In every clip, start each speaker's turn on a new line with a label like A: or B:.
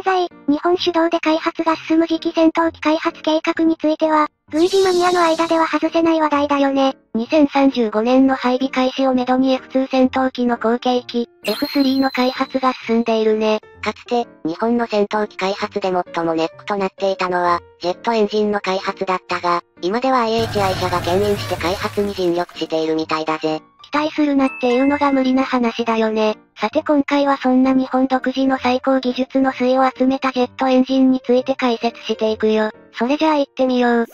A: 現在、日本主導で開発が進む次期戦闘機開発計画については、軍事マニアの間では外せない話題だよね。
B: 2035年の配備開始をめどに F2 戦闘機の後継機、F3 の開発が進んでいるね。かつて、日本の戦闘機開発で最もネックとなっていたのは、ジェットエンジンの開発だったが、今では IHI 社が牽引して開発に尽力しているみたいだぜ。
A: 期待するなっていうのが無理な話だよね。さて今回はそんな日本独自の最高技術の粋を集めたジェットエンジンについて解説していくよ。それじゃあ行ってみよう。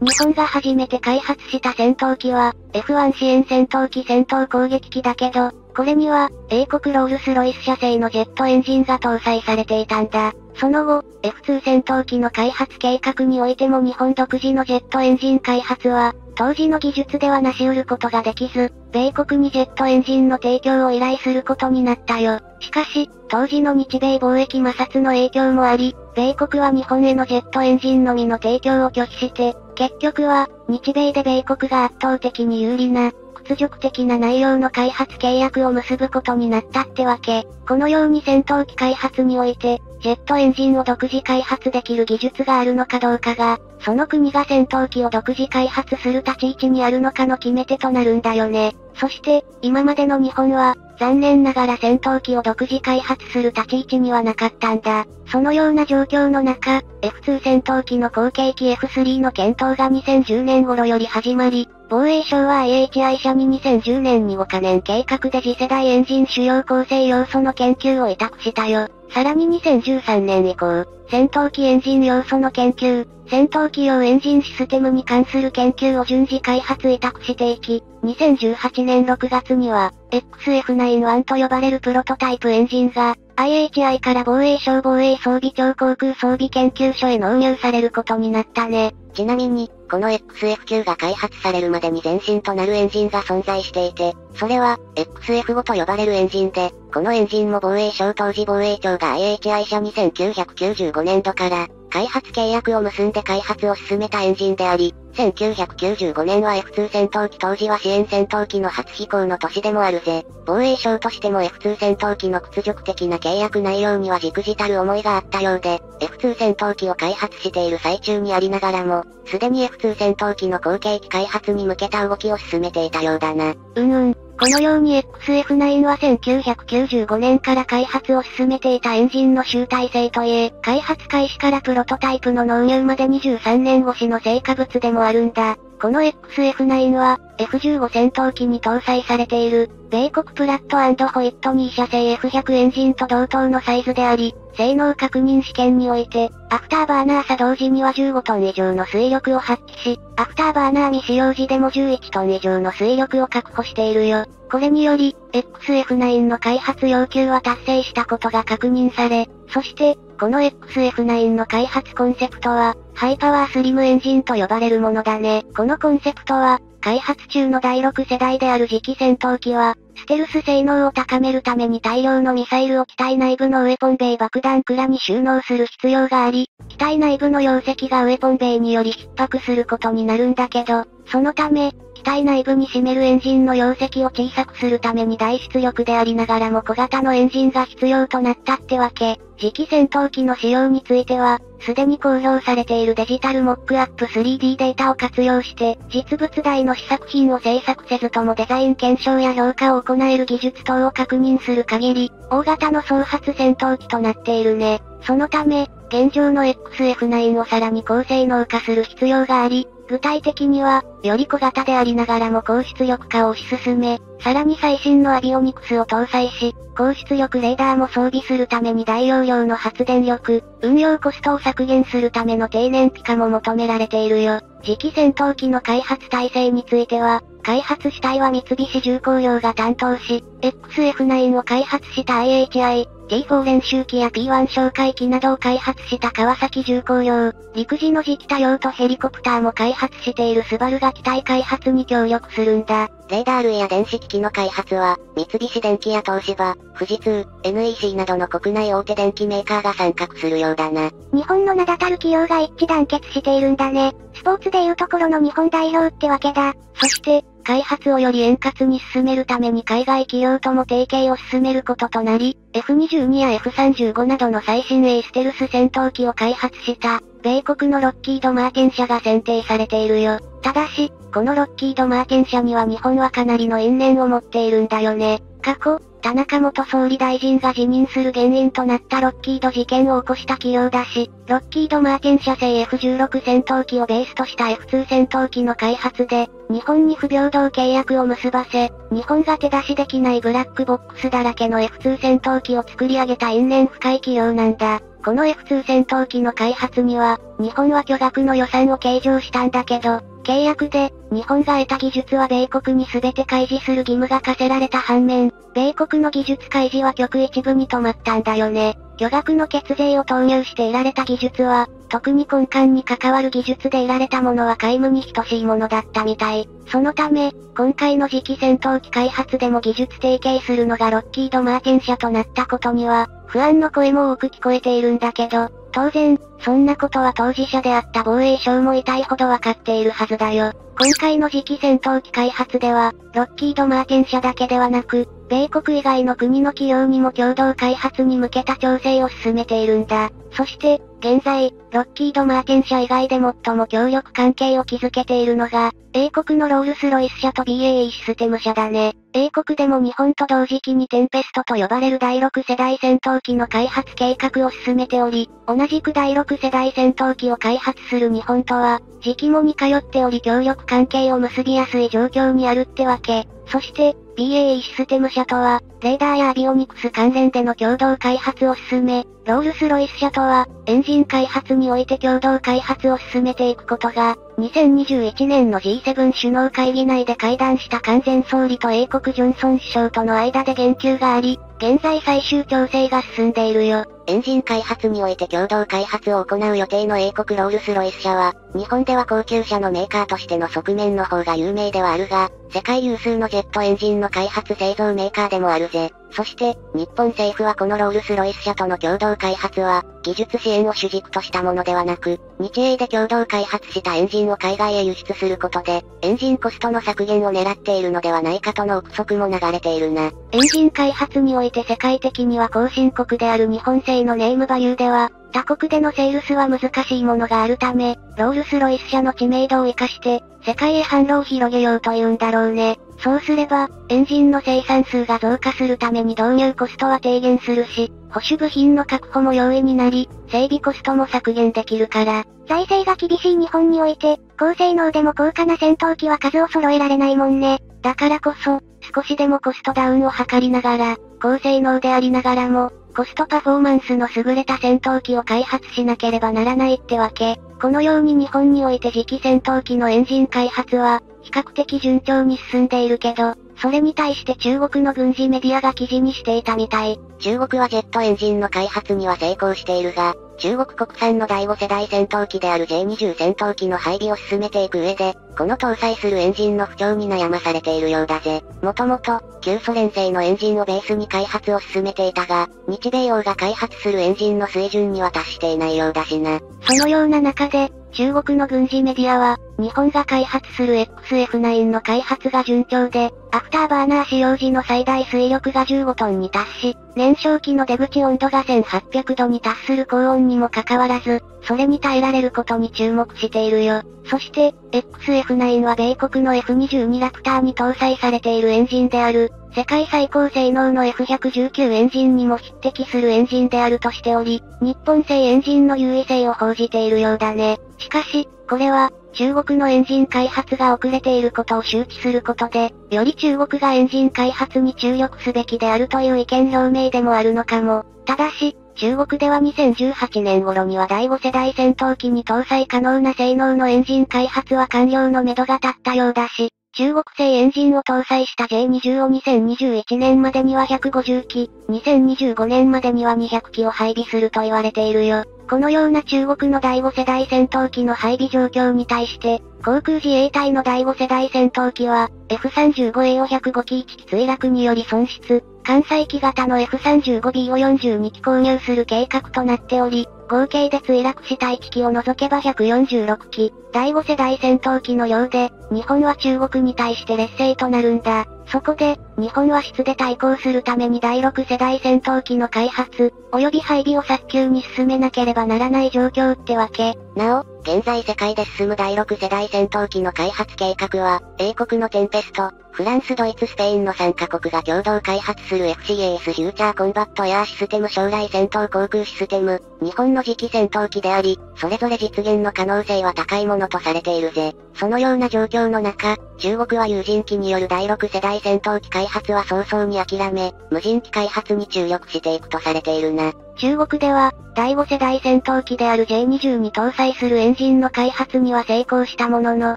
A: 日本が初めて開発した戦闘機は、F1 支援戦闘機戦闘攻撃機だけど、これには、英国ロールスロイス社製のジェットエンジンが搭載されていたんだ。その後、F2 戦闘機の開発計画においても日本独自のジェットエンジン開発は、当時の技術では成し得ることができず、米国にジェットエンジンの提供を依頼することになったよ。しかし、当時の日米貿易摩擦の影響もあり、米国は日本へのジェットエンジンのみの提供を拒否して、結局は、日米で米国が圧倒的に有利な、屈辱的な内容の開発契約を結ぶことになったってわけ。このように戦闘機開発において、ジェットエンジンを独自開発できる技術があるのかどうかが、その国が戦闘機を独自開発する立ち位置にあるのかの決め手となるんだよね。そして、今までの日本は、残念ながら戦闘機を独自開発する立ち位置にはなかったんだ。そのような状況の中、F2 戦闘機の後継機 F3 の検討が2010年頃より始まり、防衛省は IHI 社に2010年に5カ年計画で次世代エンジン主要構成要素の研究を委託したよ。さらに2013年以降、戦闘機エンジン要素の研究、戦闘機用エンジンシステムに関する研究を順次開発委託していき、2018年6月には、XF91 と呼ばれるプロトタイプエンジンが、IHI から防衛省防衛装備庁航空装備研究所へ納入されることになったね。
B: ちなみに、この XF9 が開発されるまでに前身となるエンジンが存在していて、それは、XF5 と呼ばれるエンジンで、このエンジンも防衛省当時防衛庁が IHI 社2995年度から、開発契約を結んで開発を進めたエンジンであり、1995年は F2 戦闘機当時は支援戦闘機の初飛行の年でもあるぜ。防衛省としても F2 戦闘機の屈辱的な契約内容にはじくじたる思いがあったようで、F2 戦闘機を開発している最中にありながらも、すでに F2 戦闘機の後継機開発に向けた動きを進めていたようだな。
A: うんうん。このように XF9 は1995年から開発を進めていたエンジンの集大成といえ、開発開始からプロトタイプの納入まで23年越しの成果物でもあるんだ。この XF9 は、F15 戦闘機に搭載されている、米国プラットホイットニー社製 F100 エンジンと同等のサイズであり、性能確認試験において、アフターバーナー作動時には15トン以上の推力を発揮し、アフターバーナー未使用時でも11トン以上の推力を確保しているよ。これにより、XF9 の開発要求は達成したことが確認され、そして、この XF9 の開発コンセプトは、ハイパワースリムエンジンと呼ばれるものだね。このコンセプトは、開発中の第6世代である次期戦闘機は、ステルス性能を高めるために大量のミサイルを機体内部のウェポンベイ爆弾倉に収納する必要があり、機体内部の容積がウェポンベイにより逼迫することになるんだけど、そのため、機体内部に占めるエンジンの容積を小さくするために大出力でありながらも小型のエンジンが必要となったってわけ。次期戦闘機の使用については、すでに公表されているデジタルモックアップ 3D データを活用して、実物大の試作品を制作せずともデザイン検証や評価を行える技術等を確認する限り、大型の総発戦闘機となっているね。そのため、現状の XF9 をさらに高性能化する必要があり、具体的には、より小型でありながらも高出力化を推し進め、さらに最新のアビオニクスを搭載し、高出力レーダーも装備するために大容量の発電力、運用コストを削減するための低燃費化も求められているよ。次期戦闘機の開発体制については、開発主体は三菱重工業が担当し、XF9 を開発した IHI、T4 練習機や P1 哨戒機などを開発した川崎重工業、陸自の自機多用とヘリコプターも開発しているスバルが機体開発に協力するんだ。
B: レーダー類や電子機器の開発は、三菱電機や東芝、富士通、NEC などの国内大手電機メーカーが参画するようだな。
A: 日本の名だたる企業が一致団結しているんだね。スポーツでいうところの日本代表ってわけだ。
B: そして、
A: 開発をより円滑に進めるために海外企業とも提携を進めることとなり、F22 や F35 などの最新鋭ステルス戦闘機を開発した、米国のロッキード・マーティン社が選定されているよ。ただし、このロッキード・マーティン社には日本はかなりの因縁を持っているんだよね。過去、田中元総理大臣が辞任する原因となったロッキード事件を起こした企業だし、ロッキード・マーティン社製 F16 戦闘機をベースとした F2 戦闘機の開発で、日本に不平等契約を結ばせ、日本が手出しできないブラックボックスだらけの F2 戦闘機を作り上げた因縁深い企業なんだ。この F2 戦闘機の開発には、日本は巨額の予算を計上したんだけど、契約で、日本が得た技術は米国に全て開示する義務が課せられた反面、米国の技術開示は極一部に止まったんだよね。巨額の血税を投入して得られた技術は、特に根幹に関わる技術で得られたものは皆無に等しいものだったみたい。そのため、今回の次期戦闘機開発でも技術提携するのがロッキード・マーティン社となったことには、不安の声も多く聞こえているんだけど、当然、そんなことは当事者であった防衛省も痛いほどわかっているはずだよ。今回の次期戦闘機開発では、ロッキード・マーティン社だけではなく、米国以外の国の企業にも共同開発に向けた調整を進めているんだ。そして、現在、ロッキード・マーティン社以外で最も協力関係を築けているのが、英国のロールス・ロイス社と BAE システム社だね。英国でも日本と同時期にテンペストと呼ばれる第6世代戦闘機の開発計画を進めており、同じく第6世代戦闘機を開発する日本とは、時期も似通っており協力関係を結びやすい状況にあるってわけ。そして、BAE システム社とは、レーダーやアビオニクス関連での共同開発を進め、ロールスロイス社とは、エンジ人開発において共同開発を進めていくことが、2021年の G7 首脳会議内で会談した完全総理と英国ジョンソン首相との間で言及があり、現在最終調整が進んでいるよ。
B: エンジン開発において共同開発を行う予定の英国ロールスロイス社は、日本では高級車のメーカーとしての側面の方が有名ではあるが、世界有数のジェットエンジンの開発製造メーカーでもあるぜ。そして、日本政府はこのロールスロイス社との共同開発は、技術支援を主軸としたものではなく、日英で共同開発したエンジンを海外へ輸出することで、エンジンコストの削減を狙っているのではないかとの憶測も流れているな。
A: エンジン開発において世界的には後進国である日本製のネームバリューでは、他国でのセールスは難しいものがあるため、ロールスロイス社の知名度を活かして、世界へ販路を広げようというんだろうね。そうすれば、エンジンの生産数が増加するために導入コストは低減するし、保守部品の確保も容易になり、整備コストも削減できるから。財政が厳しい日本において、高性能でも高価な戦闘機は数を揃えられないもんね。だからこそ、少しでもコストダウンを図りながら、高性能でありながらも、コストパフォーマンスの優れた戦闘機を開発しなければならないってわけ。このように日本において次期戦闘機のエンジン開発は、比較的順調に進んでいるけど、それに対して中国の軍事メディアが記事にしていたみたい。
B: 中国はジェットエンジンの開発には成功しているが、中国国産の第5世代戦闘機である J20 戦闘機の配備を進めていく上で、この搭載するエンジンの不調に悩まされているようだぜ。もともと、旧ソ連製のエンジンをベースに開発を進めていたが、日米洋が開発するエンジンの水準には達していないようだしな。
A: そのような中で、中国の軍事メディアは、日本が開発する XF9 の開発が順調で、アフターバーナー使用時の最大推力が15トンに達し、燃焼器の出口温度が1800度に達する高温にもかかわらず、それに耐えられることに注目しているよ。そして、XF9 は米国の F22 ラプターに搭載されているエンジンである、世界最高性能の F119 エンジンにも匹敵するエンジンであるとしており、日本製エンジンの優位性を報じているようだね。しかし、これは、中国のエンジン開発が遅れていることを周知することで、より中国がエンジン開発に注力すべきであるという意見表明でもあるのかも。ただし、中国では2018年頃には第5世代戦闘機に搭載可能な性能のエンジン開発は完了のめどが立ったようだし、中国製エンジンを搭載した J20 を2021年までには150機、2025年までには200機を配備すると言われているよ。このような中国の第5世代戦闘機の配備状況に対して、航空自衛隊の第5世代戦闘機は、F35A を105機1機墜落により損失、関西機型の F35B を42機購入する計画となっており、合計で墜落した1機を除けば146機、第5世代戦闘機のようで、日本は中国に対して劣勢となるんだ。そこで、日本は質で対抗するために第6世代戦闘機の開発、及び配備を早急に進めなければならない状況ってわけ。
B: なお、現在世界で進む第6世代戦闘機の開発計画は、英国のテンペスト、フランス、ドイツ、スペインの3カ国が共同開発する FCAS フューチャーコンバットエアーシステム将来戦闘航空システム、日本の次期戦闘機であり、それぞれ実現の可能性は高いものとされているぜ。そのような状況の中、中国は有人機による第6世代戦闘機開発は早々に諦め、無人機開発に注力していくとされているな。
A: 中国では、第5世代戦闘機である J20 に搭載するエンジンの開発には成功したものの、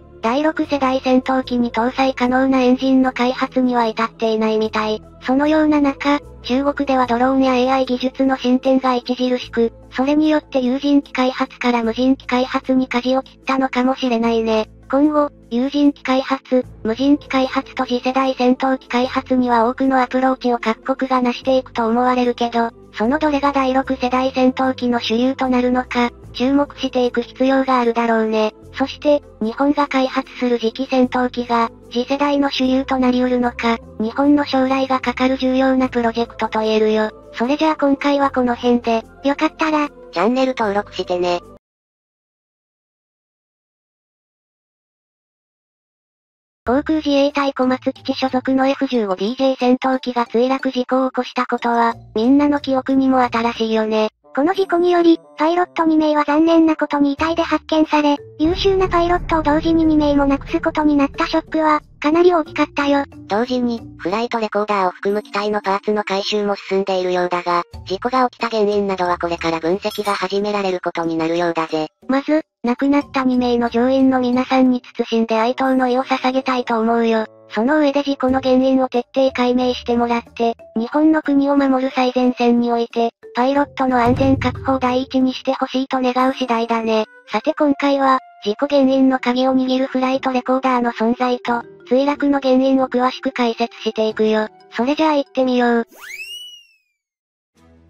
A: 第6世代戦闘機に搭載可能なエンジンの開発には至っていないみたい。そのような中、中国ではドローンや AI 技術の進展が著しく、それによって有人機開発から無人機開発に舵を切ったのかもしれないね。今後、有人機開発、無人機開発と次世代戦闘機開発には多くのアプローチを各国が成していくと思われるけど、そのどれが第6世代戦闘機の主流となるのか、注目していく必要があるだろうね。そして、日本が開発する次期戦闘機が、次世代の主流となりうるのか、日本の将来がかかる重要なプロジェクトと言えるよ。それじゃあ今回はこの辺で、よかったら、
B: チャンネル登録してね。
A: 航空自衛隊小松基地所属の F15DJ 戦闘機が墜落事故を起こしたことは、みんなの記憶にも新しいよね。この事故により、パイロット2名は残念なことに遺体で発見され、優秀なパイロットを同時に2名もなくすことになったショックは、かなり大きかったよ。
B: 同時に、フライトレコーダーを含む機体のパーツの回収も進んでいるようだが、事故が起きた原因などはこれから分析が始められることになるようだぜ。
A: まず、亡くなった2名の乗員の皆さんに謹んで哀悼の意を捧げたいと思うよ。その上で事故の原因を徹底解明してもらって、日本の国を守る最前線において、パイロットの安全確保を第一にしてほしいと願う次第だね。さて今回は、事故原因の鍵を握るフライトレコーダーの存在と、墜落の原因を詳しく解説していくよ。それじゃあ行ってみよう。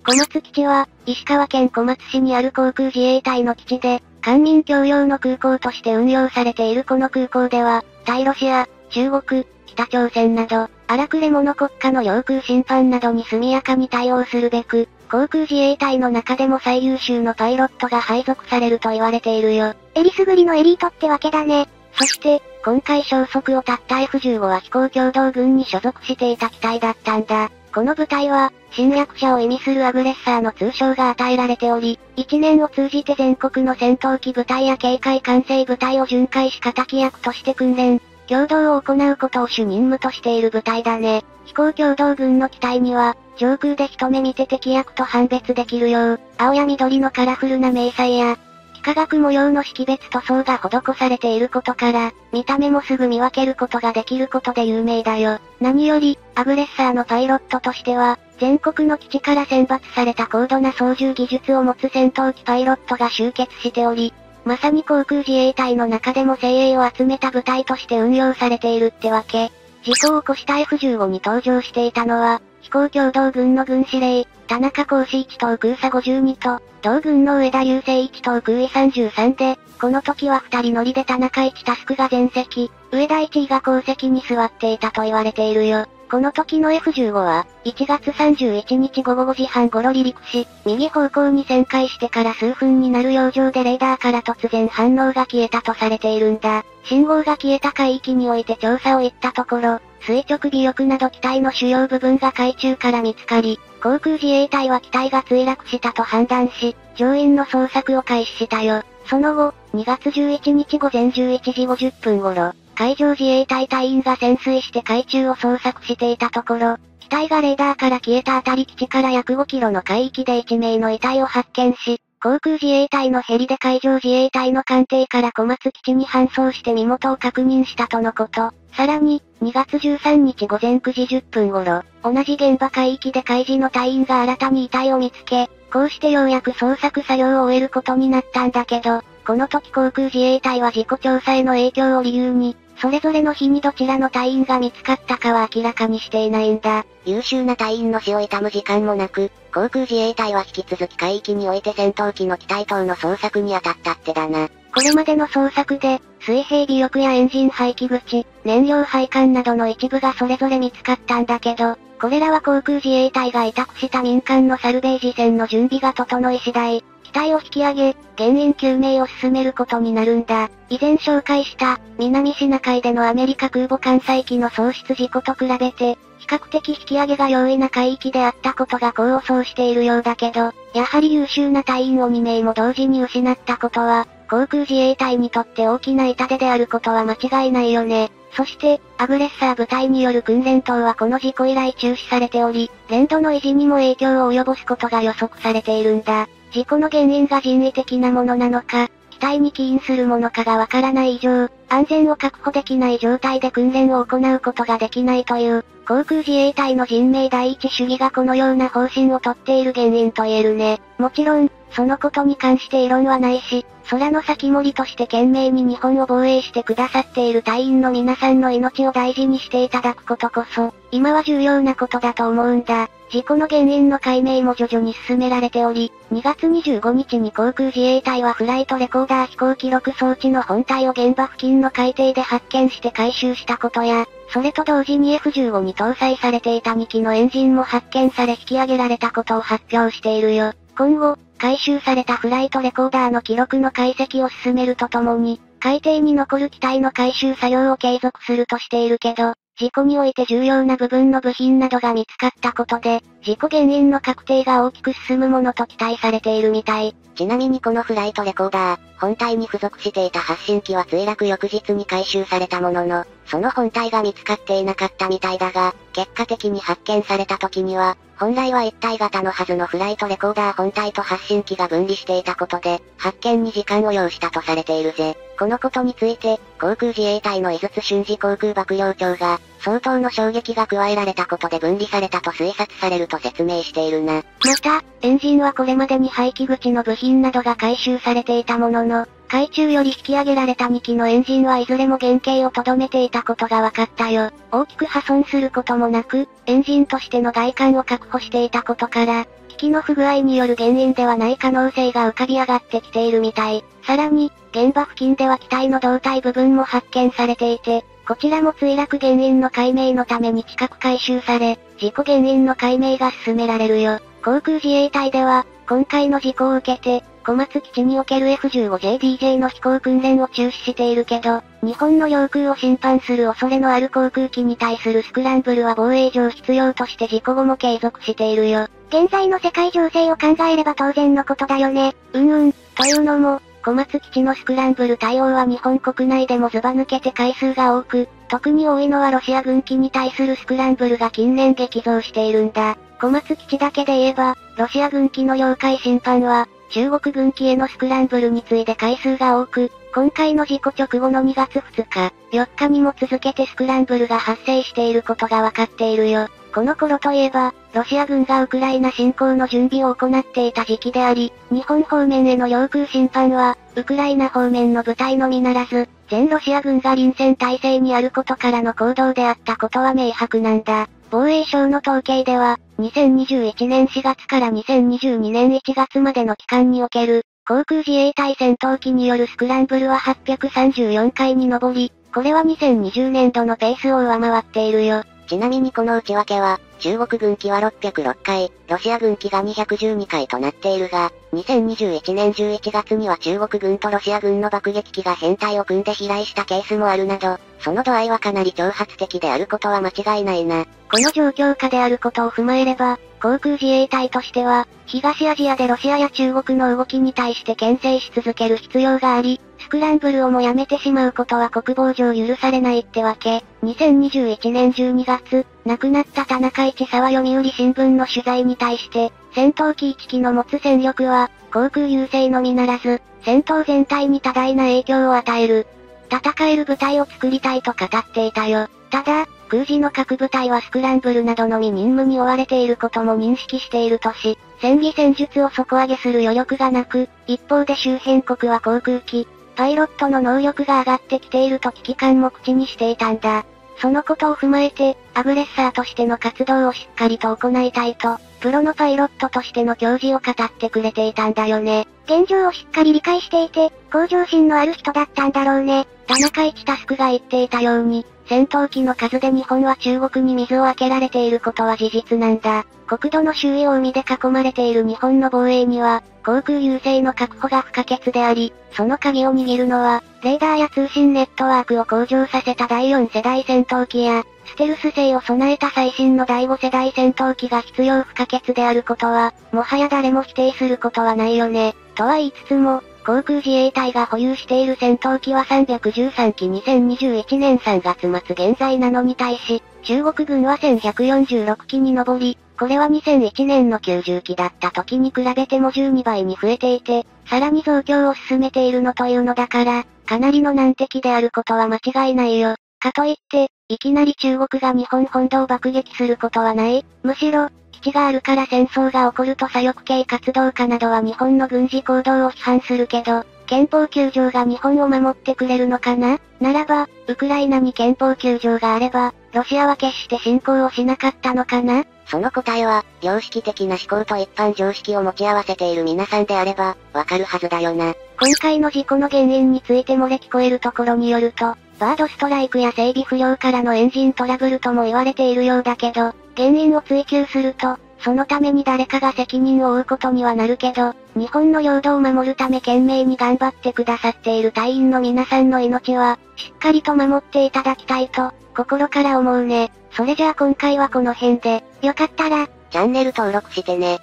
A: 小松基地は、石川県小松市にある航空自衛隊の基地で、官民共用の空港として運用されているこの空港では、対ロシア、中国、北朝鮮など、荒くれ者国家の領空侵犯などに速やかに対応するべく、航空自衛隊の中でも最優秀のパイロットが配属されると言われているよ。えりすぐりのエリートってわけだね。そして、今回消息を絶った F15 は飛行共同軍に所属していた機体だったんだ。この部隊は、侵略者を意味するアグレッサーの通称が与えられており、一年を通じて全国の戦闘機部隊や警戒管制部隊を巡回し敵役として訓練、共同を行うことを主任務としている部隊だね。飛行共同軍の機体には、上空で一目見て敵役と判別できるよう、青や緑のカラフルな迷彩や、幾何学模様の識別塗装が施されていることから、見た目もすぐ見分けることができることで有名だよ。何より、アグレッサーのパイロットとしては、全国の基地から選抜された高度な操縦技術を持つ戦闘機パイロットが集結しており、まさに航空自衛隊の中でも精鋭を集めた部隊として運用されているってわけ。事故を起こした F15 に登場していたのは、飛行共同軍の軍司令、田中講師1等空佐52と、同軍の上田流星1等空尉33で、この時は二人乗りで田中1タスクが全席、上田1位が後席に座っていたと言われているよ。この時の F15 は、1月31日午後5時半頃離陸し、右方向に旋回してから数分になる洋上でレーダーから突然反応が消えたとされているんだ。信号が消えた海域において調査を行ったところ、垂直尾翼など機体の主要部分が海中から見つかり、航空自衛隊は機体が墜落したと判断し、乗員の捜索を開始したよ。その後、2月11日午前11時50分頃、海上自衛隊隊員が潜水して海中を捜索していたところ、機体がレーダーから消えたあたり基地から約5キロの海域で1名の遺体を発見し、航空自衛隊のヘリで海上自衛隊の艦艇から小松基地に搬送して身元を確認したとのこと。さらに、2月13日午前9時10分頃、同じ現場海域で海事の隊員が新たに遺体を見つけ、こうしてようやく捜索作業を終えることになったんだけど、この時航空自衛隊は事故調査への影響を理由に、それぞれの日にどちらの隊員が見つかったかは明らかにしていないんだ。
B: 優秀な隊員の死を悼む時間もなく、航空自衛隊は引き続き海域において戦闘機の機体等の捜索に当たったってだな。
A: これまでの捜索で、水平尾翼やエンジン排気口、燃料配管などの一部がそれぞれ見つかったんだけど、これらは航空自衛隊が委託した民間のサルベージ船の準備が整い次第、機体を引き上げ、原因究明を進めることになるんだ。以前紹介した、南シナ海でのアメリカ空母艦載機の喪失事故と比べて、比較的引き上げが容易な海域であったことが功を奏しているようだけど、やはり優秀な隊員を2名も同時に失ったことは、航空自衛隊にとって大きな痛手であることは間違いないよね。そして、アグレッサー部隊による訓練等はこの事故以来中止されており、連度の維持にも影響を及ぼすことが予測されているんだ。事故の原因が人為的なものなのか、機体に起因するものかがわからない以上、安全を確保できない状態で訓練を行うことができないという、航空自衛隊の人命第一主義がこのような方針をとっている原因と言えるね。もちろん、そのことに関して異論はないし、空の先森として懸命に日本を防衛してくださっている隊員の皆さんの命を大事にしていただくことこそ、今は重要なことだと思うんだ。事故の原因の解明も徐々に進められており、2月25日に航空自衛隊はフライトレコーダー飛行記録装置の本体を現場付近の海底で発見して回収したことや、それと同時に F15 に搭載されていた2機のエンジンも発見され引き上げられたことを発表しているよ。今後、回収されたフライトレコーダーの記録の解析を進めるとともに、海底に残る機体の回収作業を継続するとしているけど、事故において重要な部分の部品などが見つかったことで、事故原因の確定が大きく進むものと期待されているみたい。
B: ちなみにこのフライトレコーダー、本体に付属していた発信機は墜落翌日に回収されたものの、その本体が見つかっていなかったみたいだが、結果的に発見された時には、本来は一体型のはずのフライトレコーダー本体と発信機が分離していたことで、発見に時間を要したとされているぜ。このことについて、航空自衛隊の井筒俊二航空幕僚長が、相当の衝撃が加えられたことで分離されたと推察されると説明しているな。
A: また、エンジンはこれまでに排気口の部品などが回収されていたものの、海中より引き上げられた2機のエンジンはいずれも原型をとどめていたことが分かったよ。大きく破損することもなく、エンジンとしての外観を確保していたことから、機器の不具合による原因ではない可能性が浮かび上がってきているみたい。さらに、現場付近では機体の胴体部分も発見されていて、こちらも墜落原因の解明のために近く回収され、事故原因の解明が進められるよ。航空自衛隊では、今回の事故を受けて、小松基地における F15JDJ の飛行訓練を中止しているけど、日本の領空を侵犯する恐れのある航空機に対するスクランブルは防衛上必要として事故後も継続しているよ。
C: 現在の世界情勢を考えれば当然のことだよね。
A: うんうん、というのも、小松基地のスクランブル対応は日本国内でもズバ抜けて回数が多く、特に多いのはロシア軍機に対するスクランブルが近年激増しているんだ。小松基地だけで言えば、ロシア軍機の領海侵犯は、中国軍機へのスクランブルに次いで回数が多く、今回の事故直後の2月2日、4日にも続けてスクランブルが発生していることがわかっているよ。この頃といえば、ロシア軍がウクライナ侵攻の準備を行っていた時期であり、日本方面への領空侵犯は、ウクライナ方面の部隊のみならず、全ロシア軍が臨戦態勢にあることからの行動であったことは明白なんだ。防衛省の統計では、2021年4月から2022年1月までの期間における、航空自衛隊戦闘機によるスクランブルは834回に上り、これは2020年度のペースを上回っているよ。
B: ちなみにこの内訳は、中国軍機は606回、ロシア軍機が212回となっているが、2021年11月には中国軍とロシア軍の爆撃機が編隊を組んで飛来したケースもあるなど、その度合いはかなり挑発的であることは間違いないな。
A: この状況下であることを踏まえれば、航空自衛隊としては、東アジアでロシアや中国の動きに対して牽制し続ける必要があり、スクランブルをもやめてしまうことは国防上許されないってわけ。2021年12月、亡くなった田中一沢読売新聞の取材に対して、戦闘機1機の持つ戦力は、航空優勢のみならず、戦闘全体に多大な影響を与える。戦える部隊を作りたいと語っていたよ。ただ、空自の各部隊はスクランブルなどのみ任務に追われていることも認識しているとし、戦技戦術を底上げする余力がなく、一方で周辺国は航空機、パイロットの能力が上がってきていると危機感も口にしていたんだ。そのことを踏まえて、アグレッサーとしての活動をしっかりと行いたいと、プロのパイロットとしての教示を語ってくれていたんだよね。
C: 現状をしっかり理解していて、向上心のある人だったんだろうね。
A: 田中一タスクが言っていたように、戦闘機の数で日本は中国に水を開けられていることは事実なんだ。国土の周囲を海で囲まれている日本の防衛には、航空優勢の確保が不可欠であり、その鍵を握るのは、レーダーや通信ネットワークを向上させた第4世代戦闘機や、ステルス性を備えた最新の第5世代戦闘機が必要不可欠であることは、もはや誰も否定することはないよね。とは言いつつも、航空自衛隊が保有している戦闘機は313機2021年3月末現在なのに対し、中国軍は1146機に上り、これは2001年の90機だった時に比べても12倍に増えていて、さらに増強を進めているのというのだから、かなりの難敵であることは間違いないよ。かといって、いきなり中国が日本本土を爆撃することはない。むしろ、基地があるから戦争が起こると左翼系活動家などは日本の軍事行動を批判するけど、憲法9条が日本を守ってくれるのかな？ならば、ウクライナに憲法9条があれば、ロシアは決して侵攻をしなかったのかな？
B: その答えは、良識的な思考と一般常識を持ち合わせている皆さんであれば、わかるはずだよな。
A: 今回の事故の原因について漏れ聞こえるところによると、バードストライクや整備不良からのエンジントラブルとも言われているようだけど、原因を追求すると、そのために誰かが責任を負うことにはなるけど、日本の領土を守るため懸命に頑張ってくださっている隊員の皆さんの命は、しっかりと守っていただきたいと、心から思うね。それじゃあ今回はこの辺で、よかったら、
B: チャンネル登録してね。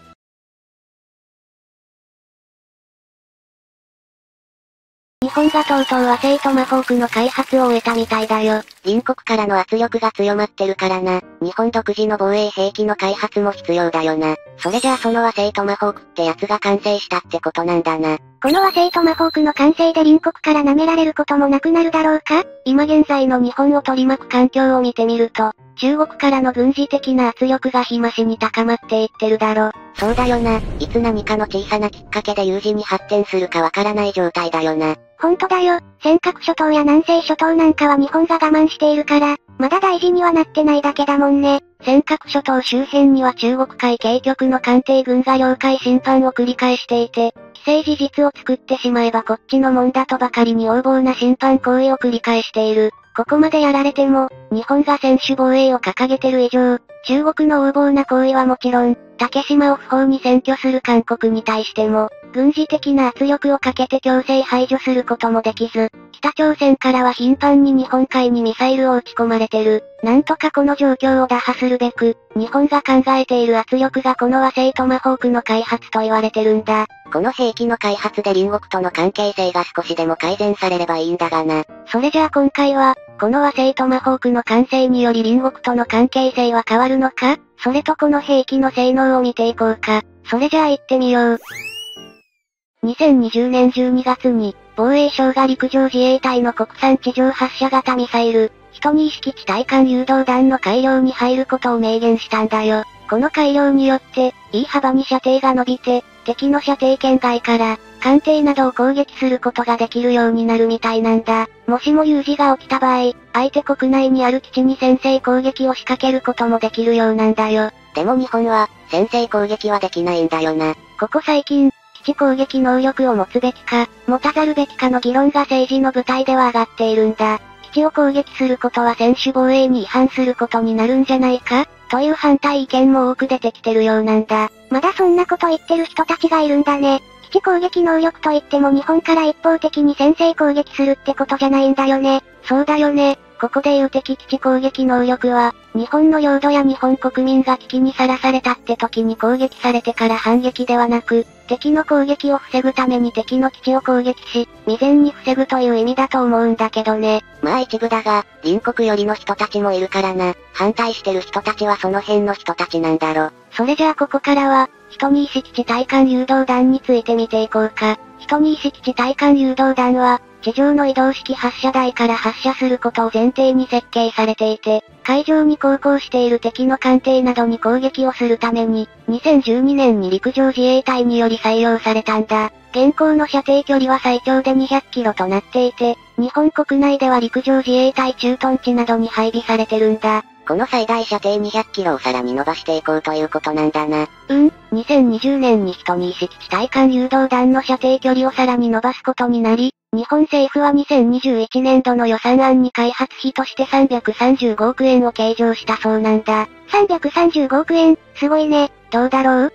A: 本がとうとう和製トマホークの開発を終えたみたいだよ。
B: 隣国からの圧力が強まってるからな。日本独自の防衛兵器の開発も必要だよな。それじゃあその和製トマホークってやつが完成したってことなんだな。
C: この和製トマホークの完成で隣国から舐められることもなくなるだろうか
A: 今現在の日本を取り巻く環境を見てみると、中国からの軍事的な圧力が日増しに高まっていってるだろ。
B: そうだよな。いつ何かの小さなきっかけで有事に発展するかわからない状態だよな。
C: ほんとだよ。尖閣諸島や南西諸島なんかは日本が我慢しているから、まだ大事にはなってないだけだもんね。
A: 尖閣諸島周辺には中国海警局の艦艇軍が領海侵犯を繰り返していて、既成事実を作ってしまえばこっちのもんだとばかりに横暴な侵犯行為を繰り返している。ここまでやられても、日本が専守防衛を掲げてる以上、中国の横暴な行為はもちろん、竹島を不法に占拠する韓国に対しても、軍事的な圧力をかけて強制排除することもできず、北朝鮮からは頻繁に日本海にミサイルを撃ち込まれてる。なんとかこの状況を打破するべく、日本が考えている圧力がこの和製トマホークの開発と言われてるんだ。
B: この兵器の開発で隣国との関係性が少しでも改善されればいいんだがな。
A: それじゃあ今回は、この和製トマホークの完成により隣国との関係性は変わるのか？それとこの兵器の性能を見ていこうか。それじゃあ行ってみよう。2020年12月に、防衛省が陸上自衛隊の国産地上発射型ミサイル、12式地対艦誘導弾の改良に入ることを明言したんだよ。この改良によって、いい幅に射程が伸びて、敵の射程圏外から、艦艇などを攻撃することができるようになるみたいなんだ。もしも有事が起きた場合、相手国内にある基地に先制攻撃を仕掛けることもできるようなんだよ。
B: でも日本は、先制攻撃はできないんだよな。
A: ここ最近、基地攻撃能力を持つべきか、持たざるべきかの議論が政治の舞台では上がっているんだ。基地を攻撃することは専守防衛に違反することになるんじゃないかという反対意見も多く出てきてるようなんだ。
C: まだそんなこと言ってる人たちがいるんだね。基地攻撃能力といっても日本から一方的に先制攻撃するってことじゃないんだよね。
A: そうだよね。ここで言う敵基地攻撃能力は、日本の領土や日本国民が危機にさらされたって時に攻撃されてから反撃ではなく、敵の攻撃を防ぐために敵の基地を攻撃し、未然に防ぐという意味だと思うんだけどね。
B: まあ一部だが、隣国寄りの人たちもいるからな。反対してる人たちはその辺の人たちなんだろ。
A: それじゃあここからは、人に意識地対艦誘導弾について見ていこうか。人に意識地対艦誘導弾は、地上の移動式発射台から発射することを前提に設計されていて、海上に航行している敵の艦艇などに攻撃をするために、2012年に陸上自衛隊により採用されたんだ。現行の射程距離は最長で200キロとなっていて、日本国内では陸上自衛隊駐屯地などに配備されてるんだ。
B: この最大射程200キロをさらに伸ばしていこうということなんだな。
A: うん、2020年に人に意識地対艦誘導弾の射程距離をさらに伸ばすことになり、日本政府は2021年度の予算案に開発費として335億円を計上したそうなんだ。
C: 335億円、すごいね。
A: どうだろう？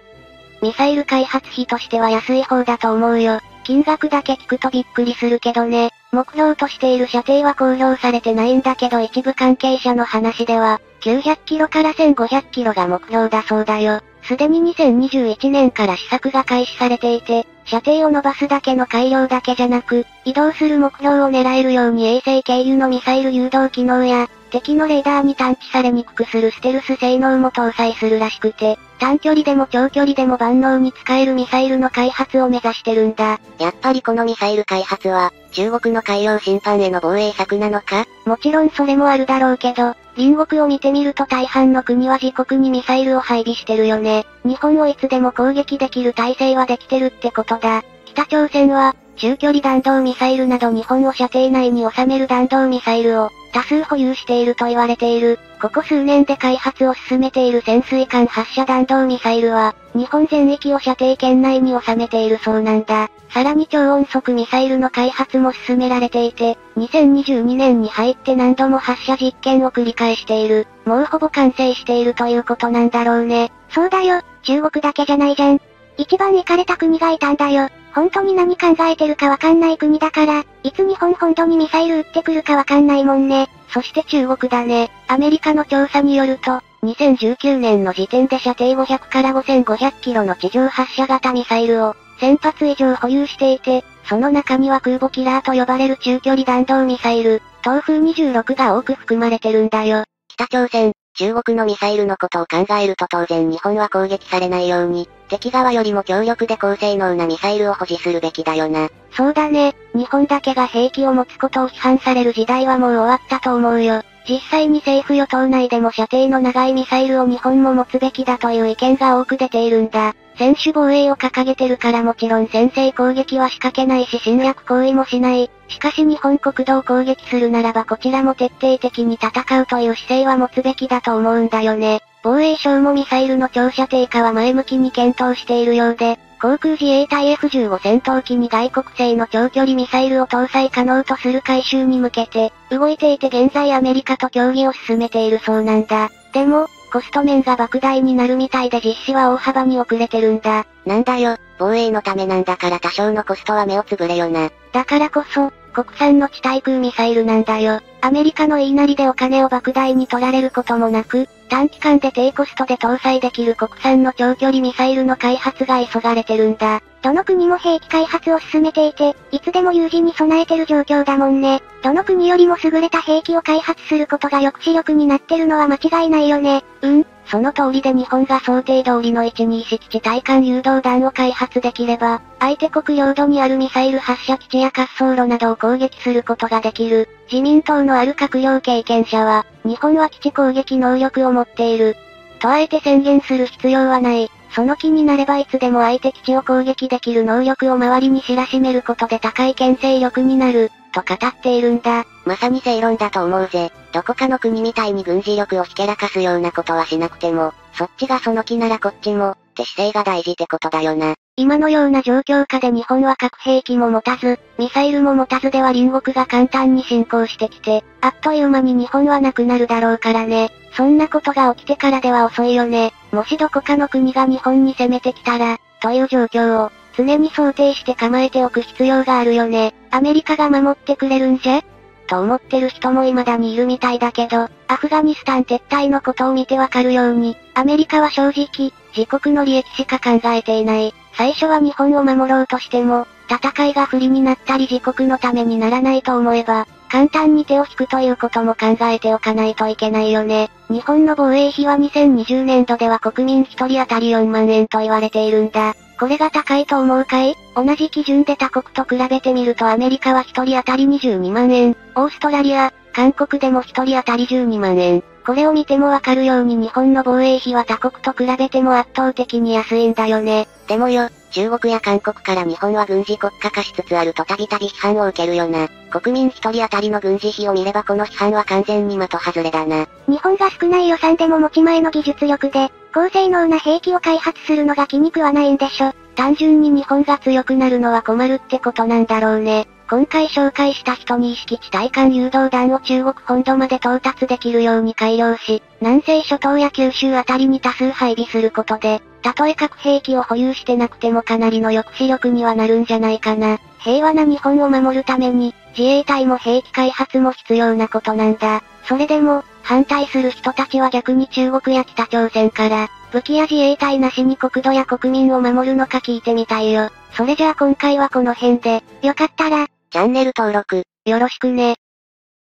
A: ミサイル開発費としては安い方だと思うよ。金額だけ聞くとびっくりするけどね。目標としている射程は公表されてないんだけど一部関係者の話では、900キロから1500キロが目標だそうだよ。すでに2021年から試作が開始されていて、射程を伸ばすだけの改良だけじゃなく、移動する目標を狙えるように衛星経由のミサイル誘導機能や、敵のレーダーに探知されにくくするステルス性能も搭載するらしくて、短距離でも長距離でも万能に使えるミサイルの開発を目指してるんだ。
B: やっぱりこのミサイル開発は、中国の海洋侵犯への防衛策なのか？
A: もちろんそれもあるだろうけど、隣国を見てみると大半の国は自国にミサイルを配備してるよね。日本をいつでも攻撃できる体制はできてるってことだ。北朝鮮は、中距離弾道ミサイルなど日本を射程内に収める弾道ミサイルを、多数保有していると言われている。ここ数年で開発を進めている潜水艦発射弾道ミサイルは、日本全域を射程圏内に収めているそうなんだ。さらに超音速ミサイルの開発も進められていて、2022年に入って何度も発射実験を繰り返している。もうほぼ完成しているということなんだろうね。
C: そうだよ、中国だけじゃないじゃん。一番行かれた国がいたんだよ。本当に何考えてるかわかんない国だから、いつ日本本土にミサイル撃ってくるかわかんないもんね。
A: そして中国だね。アメリカの調査によると、2019年の時点で射程500から5500キロの地上発射型ミサイルを1000発以上保有していて、その中には空母キラーと呼ばれる中距離弾道ミサイル、東風26が多く含まれてるんだよ。
B: 北朝鮮、中国のミサイルのことを考えると当然日本は攻撃されないように、敵側よりも強力で高性能なミサイルを保持するべきだよな。
A: そうだね、日本だけが兵器を持つことを批判される時代はもう終わったと思うよ。実際に政府与党内でも射程の長いミサイルを日本も持つべきだという意見が多く出ているんだ。専守防衛を掲げてるからもちろん先制攻撃は仕掛けないし侵略行為もしない。しかし日本国土を攻撃するならばこちらも徹底的に戦うという姿勢は持つべきだと思うんだよね。防衛省もミサイルの長射程化は前向きに検討しているようで、航空自衛隊 F15 戦闘機に外国製の長距離ミサイルを搭載可能とする回収に向けて、動いていて現在アメリカと協議を進めているそうなんだ。でも、コスト面が莫大になるみたいで実施は大幅に遅れてるんだ。
B: なんだよ、防衛のためなんだから多少のコストは目をつぶれよな。
A: だからこそ、国産の地対空ミサイルなんだよ。アメリカの言いなりでお金を莫大に取られることもなく、短期間で低コストで搭載できる国産の長距離ミサイルの開発が急がれてるんだ。
C: どの国も兵器開発を進めていて、いつでも有事に備えてる状況だもんね。どの国よりも優れた兵器を開発することが抑止力になってるのは間違いないよね。
A: うん、その通りで日本が想定通りの121地対艦誘導弾を開発できれば、相手国領土にあるミサイル発射基地や滑走路などを攻撃することができる。自民党のある閣僚経験者は、日本は基地攻撃能力を持っている。とあえて宣言する必要はない。その気になればいつでも相手基地を攻撃できる能力を周りに知らしめることで高い牽制力になる。と語っているんだ。
B: まさに正論だと思うぜ。どこかの国みたいに軍事力をひけらかすようなことはしなくても、そっちがその気ならこっちも、って姿勢が大事ってことだよな。
A: 今のような状況下で日本は核兵器も持たず、ミサイルも持たずでは隣国が簡単に侵攻してきて、あっという間に日本はなくなるだろうからね。そんなことが起きてからでは遅いよね。もしどこかの国が日本に攻めてきたら、という状況を、常に想定して構えておく必要があるよね。アメリカが守ってくれるんじゃ？と思ってる人も未だにいるみたいだけど、アフガニスタン撤退のことを見てわかるように、アメリカは正直、自国の利益しか考えていない。最初は日本を守ろうとしても、戦いが不利になったり自国のためにならないと思えば、簡単に手を引くということも考えておかないといけないよね。日本の防衛費は2020年度では国民1人当たり4万円と言われているんだ。これが高いと思うかい？同じ基準で他国と比べてみるとアメリカは1人当たり22万円、オーストラリア、韓国でも1人当たり12万円。これを見てもわかるように日本の防衛費は他国と比べても圧倒的に安いんだよね。
B: でもよ、中国や韓国から日本は軍事国家化しつつあるとたびたび批判を受けるよな。国民一人当たりの軍事費を見ればこの批判は完全に的外れだな。
C: 日本が少ない予算でも持ち前の技術力で、高性能な兵器を開発するのが気に食わないんでしょ。
A: 単純に日本が強くなるのは困るってことなんだろうね。今回紹介した人に意識地対艦誘導弾を中国本土まで到達できるように改良し、南西諸島や九州あたりに多数配備することで、たとえ核兵器を保有してなくてもかなりの抑止力にはなるんじゃないかな。平和な日本を守るために、自衛隊も兵器開発も必要なことなんだ。それでも、反対する人たちは逆に中国や北朝鮮から、武器や自衛隊なしに国土や国民を守るのか聞いてみたいよ。それじゃあ今回はこの辺で、
C: よかったら、
B: チャンネル登録、
A: よろしくね。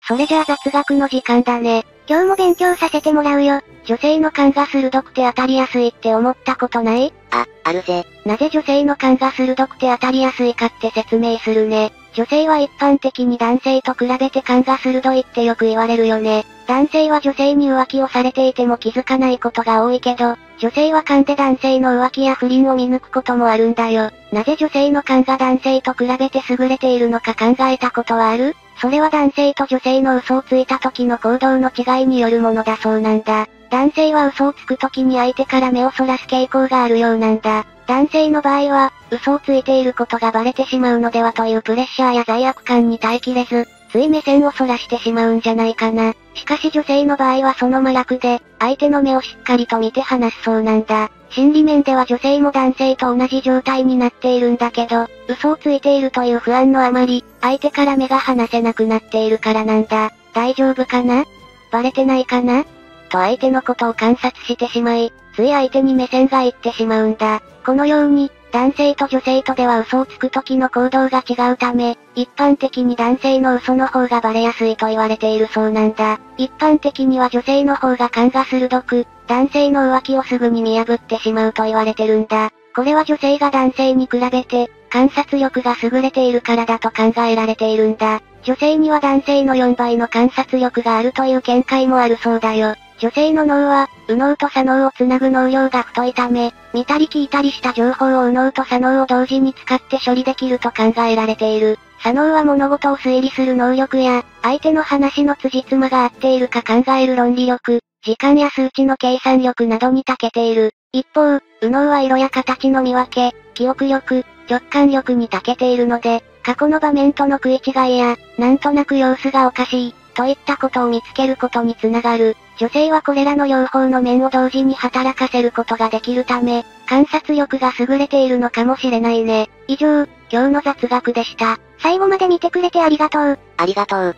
A: それじゃあ雑学の時間だね。
C: 今日も勉強させてもらうよ。
A: 女性の勘が鋭くて当たりやすいって思ったことない？
B: あ、あるぜ。
A: なぜ女性の勘が鋭くて当たりやすいかって説明するね。女性は一般的に男性と比べて勘が鋭いってよく言われるよね。男性は女性に浮気をされていても気づかないことが多いけど、女性は勘で男性の浮気や不倫を見抜くこともあるんだよ。なぜ女性の勘が男性と比べて優れているのか考えたことはある？それは男性と女性の嘘をついた時の行動の違いによるものだそうなんだ。男性は嘘をつく時に相手から目をそらす傾向があるようなんだ。男性の場合は、嘘をついていることがバレてしまうのではというプレッシャーや罪悪感に耐えきれず、つい目線をそらしてしまうんじゃないかな。しかし女性の場合はその真逆で、相手の目をしっかりと見て話すそうなんだ。心理面では女性も男性と同じ状態になっているんだけど、嘘をついているという不安のあまり、相手から目が離せなくなっているからなんだ。大丈夫かな？バレてないかな？と相手のことを観察してしまい、つい相手に目線がいってしまうんだ。このように、男性と女性とでは嘘をつく時の行動が違うため、一般的に男性の嘘の方がバレやすいと言われているそうなんだ。一般的には女性の方が勘が鋭く、男性の浮気をすぐに見破ってしまうと言われてるんだ。これは女性が男性に比べて、観察力が優れているからだと考えられているんだ。女性には男性の4倍の観察力があるという見解もあるそうだよ。女性の脳は、右脳と左脳をつなぐ脳量が太いため、見たり聞いたりした情報を右脳と左脳を同時に使って処理できると考えられている。左脳は物事を推理する能力や、相手の話の辻褄が合っているか考える論理力、時間や数値の計算力などに長けている。一方、右脳は色や形の見分け、記憶力、直感力に長けているので、過去の場面との食い違いや、なんとなく様子がおかしい、といったことを見つけることにつながる。女性はこれらの両方の面を同時に働かせることができるため、観察力が優れているのかもしれないね。以上、今日の雑学でした。
C: 最後まで見てくれてありがとう。
B: ありがとう。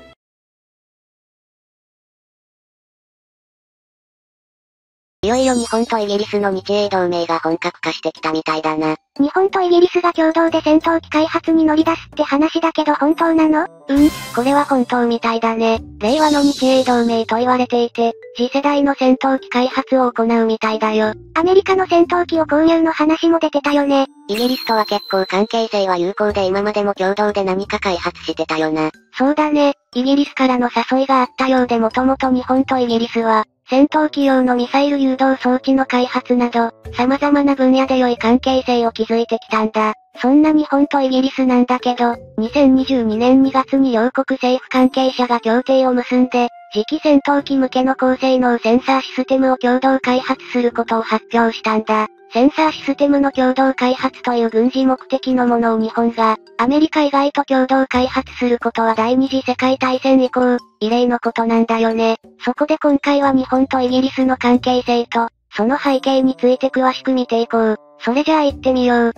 B: いよいよ日本とイギリスの日英同盟が本格化してきたみたいだな。
C: 日本とイギリスが共同で戦闘機開発に乗り出すって話だけど本当なの？
A: うん、これは本当みたいだね。令和の日英同盟と言われていて、次世代の戦闘機開発を行うみたいだよ。
C: アメリカの戦闘機を購入の話も出てたよね。
B: イギリスとは結構関係性は有効で今までも共同で何か開発してたよな。
A: そうだね。イギリスからの誘いがあったようでもともと日本とイギリスは、戦闘機用のミサイル誘導装置の開発など、様々な分野で良い関係性を築いてきたんだ。そんな日本とイギリスなんだけど、2022年2月に両国政府関係者が協定を結んで、次期戦闘機向けの高性能センサーシステムを共同開発することを発表したんだ。センサーシステムの共同開発という軍事目的のものを日本が、アメリカ以外と共同開発することは第二次世界大戦以降、異例のことなんだよね。そこで今回は日本とイギリスの関係性と、その背景について詳しく見ていこう。それじゃあ行ってみよう。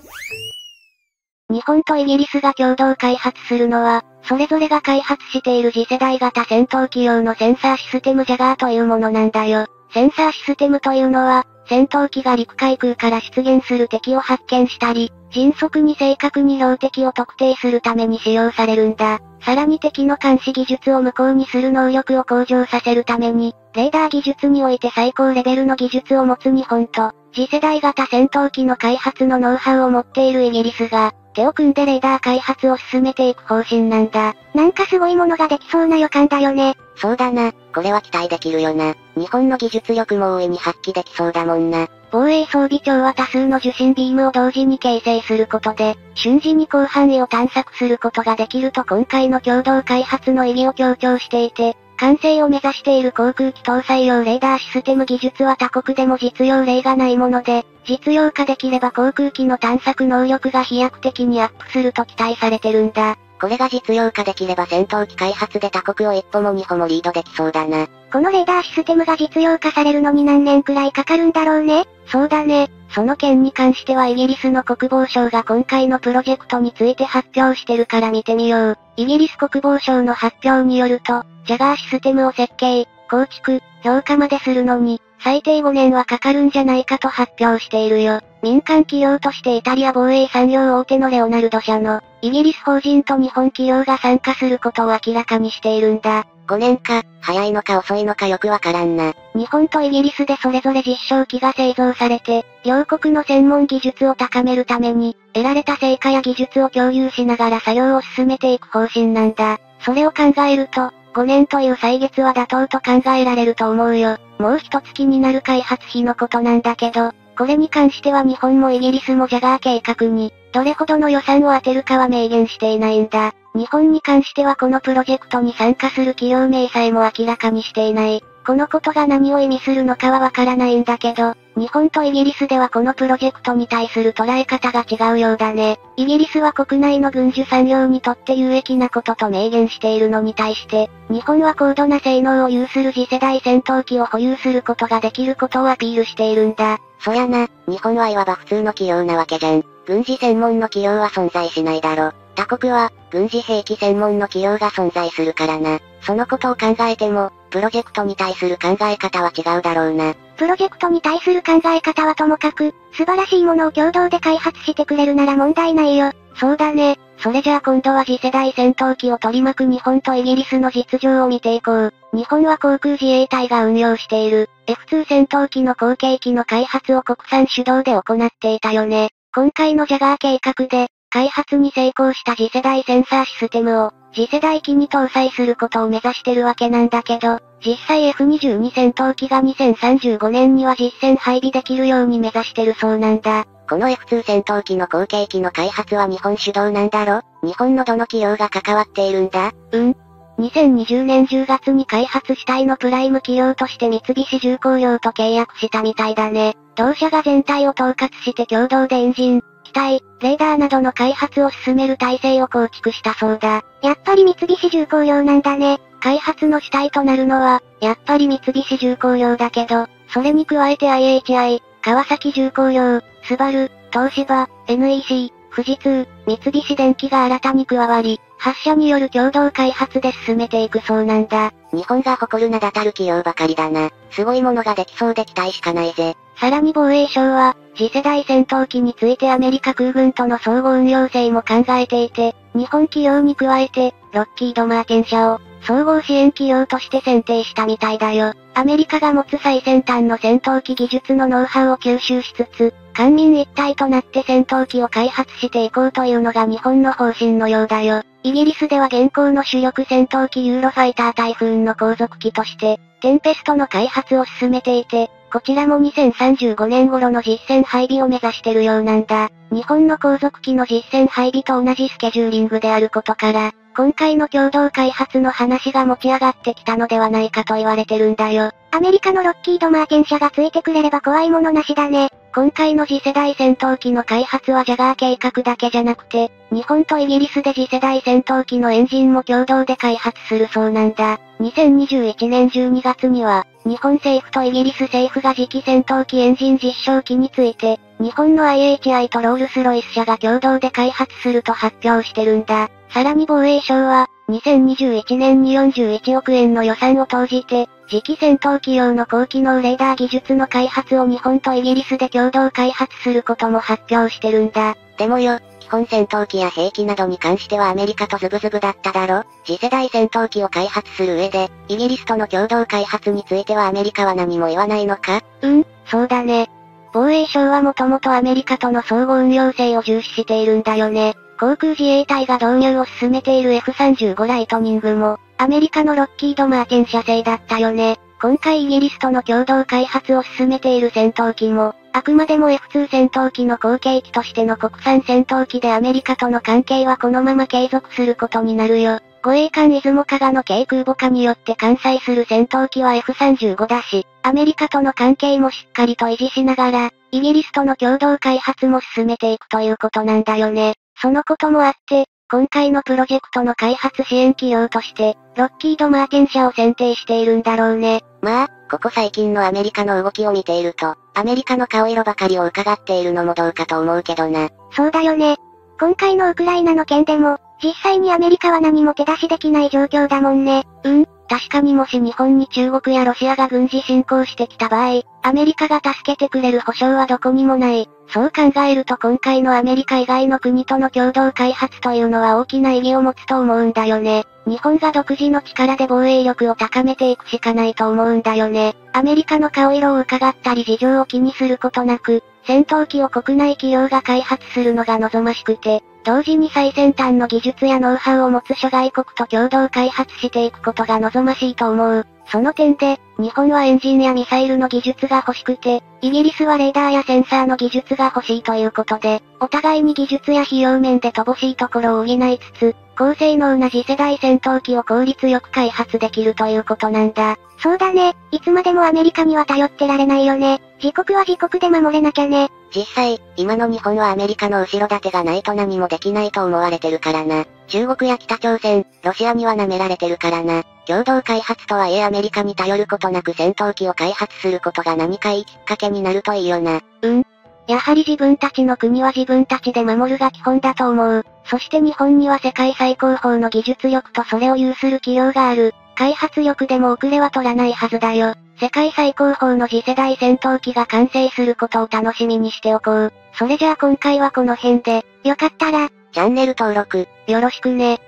A: 日本とイギリスが共同開発するのは、それぞれが開発している次世代型戦闘機用のセンサーシステムジャガーというものなんだよ。センサーシステムというのは、戦闘機が陸海空から出現する敵を発見したり、迅速に正確に標的を特定するために使用されるんだ。さらに敵の監視技術を無効にする能力を向上させるために、レーダー技術において最高レベルの技術を持つ日本と、次世代型戦闘機の開発のノウハウを持っているイギリスが、手を組んでレーダー開発を進めていく方針なんだ。
C: なんかすごいものができそうな予感だよね。
B: そうだな、これは期待できるよな。日本の技術力も大いに発揮できそうだもんな。
A: 防衛装備庁は多数の受信ビームを同時に形成することで、瞬時に広範囲を探索することができると今回の共同開発の意義を強調していて、完成を目指している航空機搭載用レーダーシステム技術は他国でも実用例がないもので、実用化できれば航空機の探索能力が飛躍的にアップすると期待されてるんだ。
B: これが実用化できれば戦闘機開発で他国を一歩も二歩もリードできそうだな。
C: このレーダーシステムが実用化されるのに何年くらいかかるんだろうね
A: そうだね。その件に関してはイギリスの国防省が今回のプロジェクトについて発表してるから見てみよう。イギリス国防省の発表によると、ジャガーシステムを設計、構築、評価までするのに、最低5年はかかるんじゃないかと発表しているよ。民間企業としてイタリア防衛産業大手のレオナルド社の、イギリス法人と日本企業が参加することを明らかにしているんだ。
B: 5年か、早いのか遅いのかよくわからんな。
A: 日本とイギリスでそれぞれ実証機が製造されて、両国の専門技術を高めるために、得られた成果や技術を共有しながら作業を進めていく方針なんだ。それを考えると、5年という歳月は妥当と考えられると思うよ。もう一月になる開発費のことなんだけど、これに関しては日本もイギリスもジャガー計画に、どれほどの予算を当てるかは明言していないんだ。日本に関してはこのプロジェクトに参加する企業名さえも明らかにしていない。このことが何を意味するのかはわからないんだけど、日本とイギリスではこのプロジェクトに対する捉え方が違うようだね。イギリスは国内の軍需産業にとって有益なことと明言しているのに対して、日本は高度な性能を有する次世代戦闘機を保有することができることをアピールしているんだ。
B: そやな、日本はいわば普通の企業なわけじゃん。軍事専門の企業は存在しないだろ。他国は、軍事兵器専門の企業が存在するからな。そのことを考えても、プロジェクトに対する考え方は違うだろうな。
C: プロジェクトに対する考え方はともかく、素晴らしいものを共同で開発してくれるなら問題ないよ。
A: そうだね。それじゃあ今度は次世代戦闘機を取り巻く日本とイギリスの実情を見ていこう。日本は航空自衛隊が運用している F2 戦闘機の後継機の開発を国産主導で行っていたよね。今回のジャガー計画で、開発に成功した次世代センサーシステムを、次世代機に搭載することを目指してるわけなんだけど、実際 F22 戦闘機が2035年には実戦配備できるように目指してるそうなんだ。
B: この F2 戦闘機の後継機の開発は日本主導なんだろ？日本のどの企業が関わっているんだ？
A: うん。2020年10月に開発主体のプライム企業として三菱重工業と契約したみたいだね。同社が全体を統括して共同でエンジン、機体、レーダーなどの開発を進める体制を構築したそうだ。
C: やっぱり三菱重工業なんだね。
A: 開発の主体となるのは、やっぱり三菱重工業だけど、それに加えて IHI、川崎重工業、スバル、東芝、NEC、富士通、三菱電機が新たに加わり、発社による共同開発で進めていくそうなんだ。
B: 日本が誇る名だたる企業ばかりだな。すごいものができそうで期待しかないぜ。
A: さらに防衛省は、次世代戦闘機についてアメリカ空軍との相互運用性も考えていて、日本企業に加えて、ロッキード・マーテン社を、総合支援企業として選定したみたいだよ。アメリカが持つ最先端の戦闘機技術のノウハウを吸収しつつ、官民一体となって戦闘機を開発していこうというのが日本の方針のようだよ。イギリスでは現行の主力戦闘機ユーロファイタータイフーンの後続機として、テンペストの開発を進めていて、こちらも2035年頃の実戦配備を目指してるようなんだ。日本の後続機の実戦配備と同じスケジューリングであることから、今回の共同開発の話が持ち上がってきたのではないかと言われてるんだよ。
C: アメリカのロッキード・マーテン社がついてくれれば怖いものなしだね。
A: 今回の次世代戦闘機の開発はジャガー計画だけじゃなくて、日本とイギリスで次世代戦闘機のエンジンも共同で開発するそうなんだ。2021年12月には、日本政府とイギリス政府が次期戦闘機エンジン実証機について、日本の IHI とロールスロイス社が共同で開発すると発表してるんだ。さらに防衛省は、2021年に41億円の予算を投じて、次期戦闘機用の高機能レーダー技術の開発を日本とイギリスで共同開発することも発表してるんだ。
B: でもよ、基本戦闘機や兵器などに関してはアメリカとズブズブだっただろ次世代戦闘機を開発する上で、イギリスとの共同開発についてはアメリカは何も言わないのか？
A: うん、そうだね。防衛省はもともとアメリカとの相互運用性を重視しているんだよね。航空自衛隊が導入を進めている F35 ライトニングも、アメリカのロッキード・マーティン社製だったよね。今回イギリスとの共同開発を進めている戦闘機も、あくまでも F2 戦闘機の後継機としての国産戦闘機でアメリカとの関係はこのまま継続することになるよ。護衛艦出雲加賀の軽空母化によって艦載する戦闘機は F35 だし、アメリカとの関係もしっかりと維持しながら、イギリスとの共同開発も進めていくということなんだよね。そのこともあって、今回のプロジェクトの開発支援企業として、ロッキード・マーティン社を選定しているんだろうね。
B: まあ、ここ最近のアメリカの動きを見ていると、アメリカの顔色ばかりを伺っているのもどうかと思うけどな。
C: そうだよね。今回のウクライナの件でも、実際にアメリカは何も手出しできない状況だもんね。
A: うん、確かにもし日本に中国やロシアが軍事侵攻してきた場合、アメリカが助けてくれる保証はどこにもない。そう考えると今回のアメリカ以外の国との共同開発というのは大きな意義を持つと思うんだよね。日本が独自の力で防衛力を高めていくしかないと思うんだよね。アメリカの顔色を伺ったり事情を気にすることなく、戦闘機を国内企業が開発するのが望ましくて、同時に最先端の技術やノウハウを持つ諸外国と共同開発していくことが望ましいと思う。その点で、日本はエンジンやミサイルの技術が欲しくて、イギリスはレーダーやセンサーの技術が欲しいということで、お互いに技術や費用面で乏しいところを補いつつ、高性能な次世代戦闘機を効率よく開発できるということなんだ。
C: そうだね、いつまでもアメリカには頼ってられないよね。自国は自国で守れなきゃね。
B: 実際、今の日本はアメリカの後ろ盾がないと何もできないと思われてるからな。中国や北朝鮮、ロシアには舐められてるからな。共同開発とはいえアメリカに頼ることなく戦闘機を開発することが何かいいきっかけになるといいよな。
A: うん。やはり自分たちの国は自分たちで守るが基本だと思う。そして日本には世界最高峰の技術力とそれを有する企業がある。開発力でも遅れは取らないはずだよ。世界最高峰の次世代戦闘機が完成することを楽しみにしておこう。それじゃあ今回はこの辺で、
C: よかったら、
B: チャンネル登録、
A: よろしくね。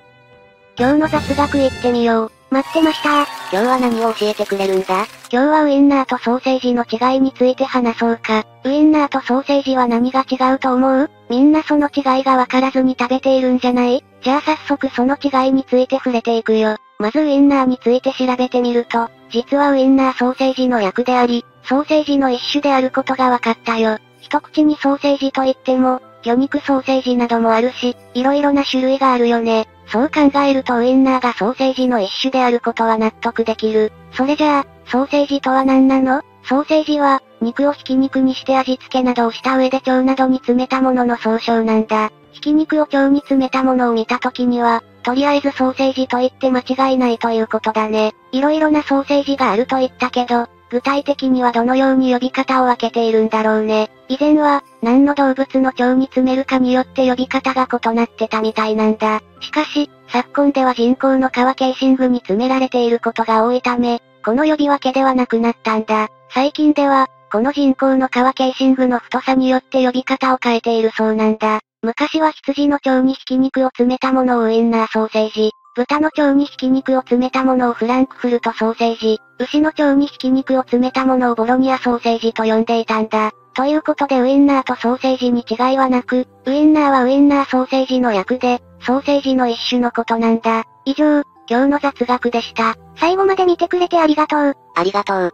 A: 今日の雑学いってみよう。
C: 待ってました。
B: 今日は何を教えてくれるんだ？
A: 今日はウインナーとソーセージの違いについて話そうか。ウインナーとソーセージは何が違うと思う？みんなその違いがわからずに食べているんじゃない？じゃあ早速その違いについて触れていくよ。まずウインナーについて調べてみると、実はウインナーソーセージの略であり、ソーセージの一種であることが分かったよ。一口にソーセージと言っても、魚肉ソーセージなどもあるし、色々な種類があるよね。そう考えるとウインナーがソーセージの一種であることは納得できる。それじゃあ、ソーセージとは何なの？ソーセージは、肉をひき肉にして味付けなどをした上で腸などに詰めたものの総称なんだ。ひき肉を腸に詰めたものを見た時には、とりあえずソーセージと言って間違いないということだね。色々なソーセージがあると言ったけど、具体的にはどのように呼び方を分けているんだろうね。以前は、何の動物の腸に詰めるかによって呼び方が異なってたみたいなんだ。しかし、昨今では人工の皮ケーシングに詰められていることが多いため、この呼び分けではなくなったんだ。最近では、この人工の皮ケーシングの太さによって呼び方を変えているそうなんだ。昔は羊の腸にひき肉を詰めたものをウインナーソーセージ、豚の腸にひき肉を詰めたものをフランクフルトソーセージ、牛の腸にひき肉を詰めたものをボロニアソーセージと呼んでいたんだ。ということでウインナーとソーセージに違いはなく、ウインナーはウインナーソーセージの略で、ソーセージの一種のことなんだ。以上、今日の雑学でした。
C: 最後まで見てくれてありがとう。
B: ありがとう。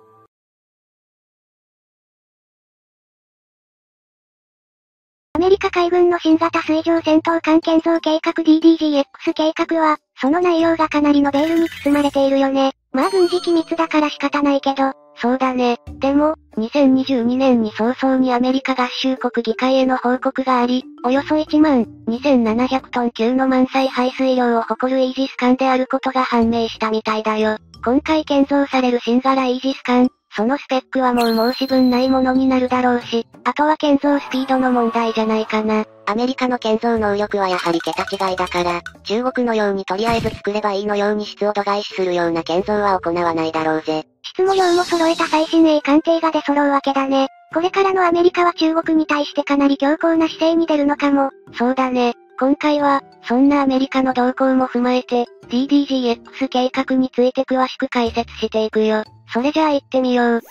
C: メリカ海軍の新型水上戦闘艦建造計画 DDGX 計画は、その内容がかなりのベールに包まれているよね。まあ軍事機密だから仕方ないけど。
A: そうだね。でも、2022年に早々にアメリカ合衆国議会への報告があり、およそ1万2700トン級の満載排水量を誇るイージス艦であることが判明したみたいだよ。今回建造される新柄イージス艦、そのスペックはもう申し分ないものになるだろうし、あとは建造スピードの問題じゃないかな。
B: アメリカの建造能力はやはり桁違いだから、中国のようにとりあえず作ればいいのように質を度外視するような建造は行わないだろうぜ。
C: 質も量も揃えた最新鋭艦艇が出揃うわけだね。これからのアメリカは中国に対してかなり強硬な姿勢に出るのかも。
A: そうだね。今回は、そんなアメリカの動向も踏まえて、DDGX 計画について詳しく解説していくよ。それじゃあ行ってみよう。